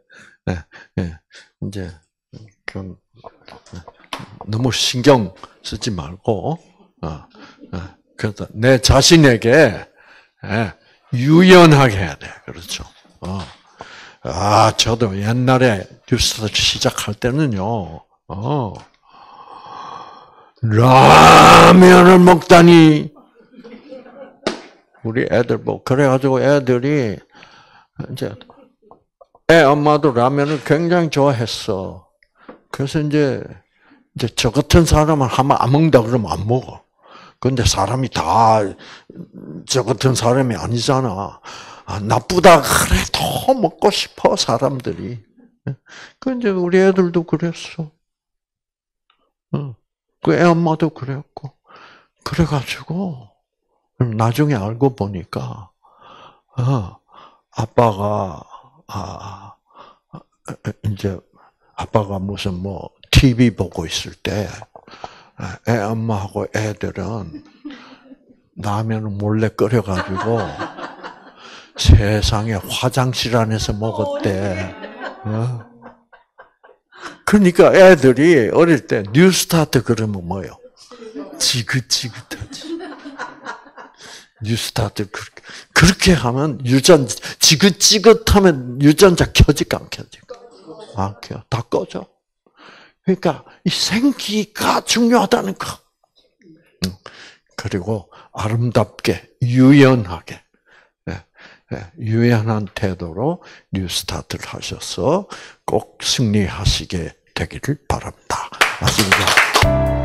네, 네. 이제 좀 너무 신경 쓰지 말고, 어, 어, 그래서 내 자신에게 예, 유연하게 해야 돼. 그렇죠. 어. 아, 저도 옛날에 뉴스 시작할 때는요, 어, 라면을 먹다니, 우리 애들 뭐, 그래가지고 애들이, 이제, 애 엄마도 라면을 굉장히 좋아했어. 그래서 이제, 이제 저 같은 사람은 하면 안 먹는다 그러면 안 먹어. 근데 사람이 다 저 같은 사람이 아니잖아. 아, 나쁘다 그래도 먹고 싶어 사람들이. 근데 우리 애들도 그랬어. 그 애 엄마도 그랬고. 그래가지고 나중에 알고 보니까 어, 아빠가 아 이제 아빠가 무슨 뭐 TV 보고 있을 때, 애 엄마하고 애들은 라면을 몰래 끓여가지고 세상에 화장실 안에서 먹었대. 어? 그러니까 애들이 어릴 때 뉴스타트 그러면 뭐요? 지긋지긋하지. 뉴스타트 그렇게, 그렇게 하면 유전 지긋지긋하면 유전자 켜질까 안 켜질까? 안 켜. 다 꺼져. 그러니까 이 생기가 중요하다는 거. 그리고 아름답게 유연하게 예, 예, 유연한 태도로 뉴스타트를 하셔서 꼭 승리하시게 되기를 바랍니다. 맞습니다.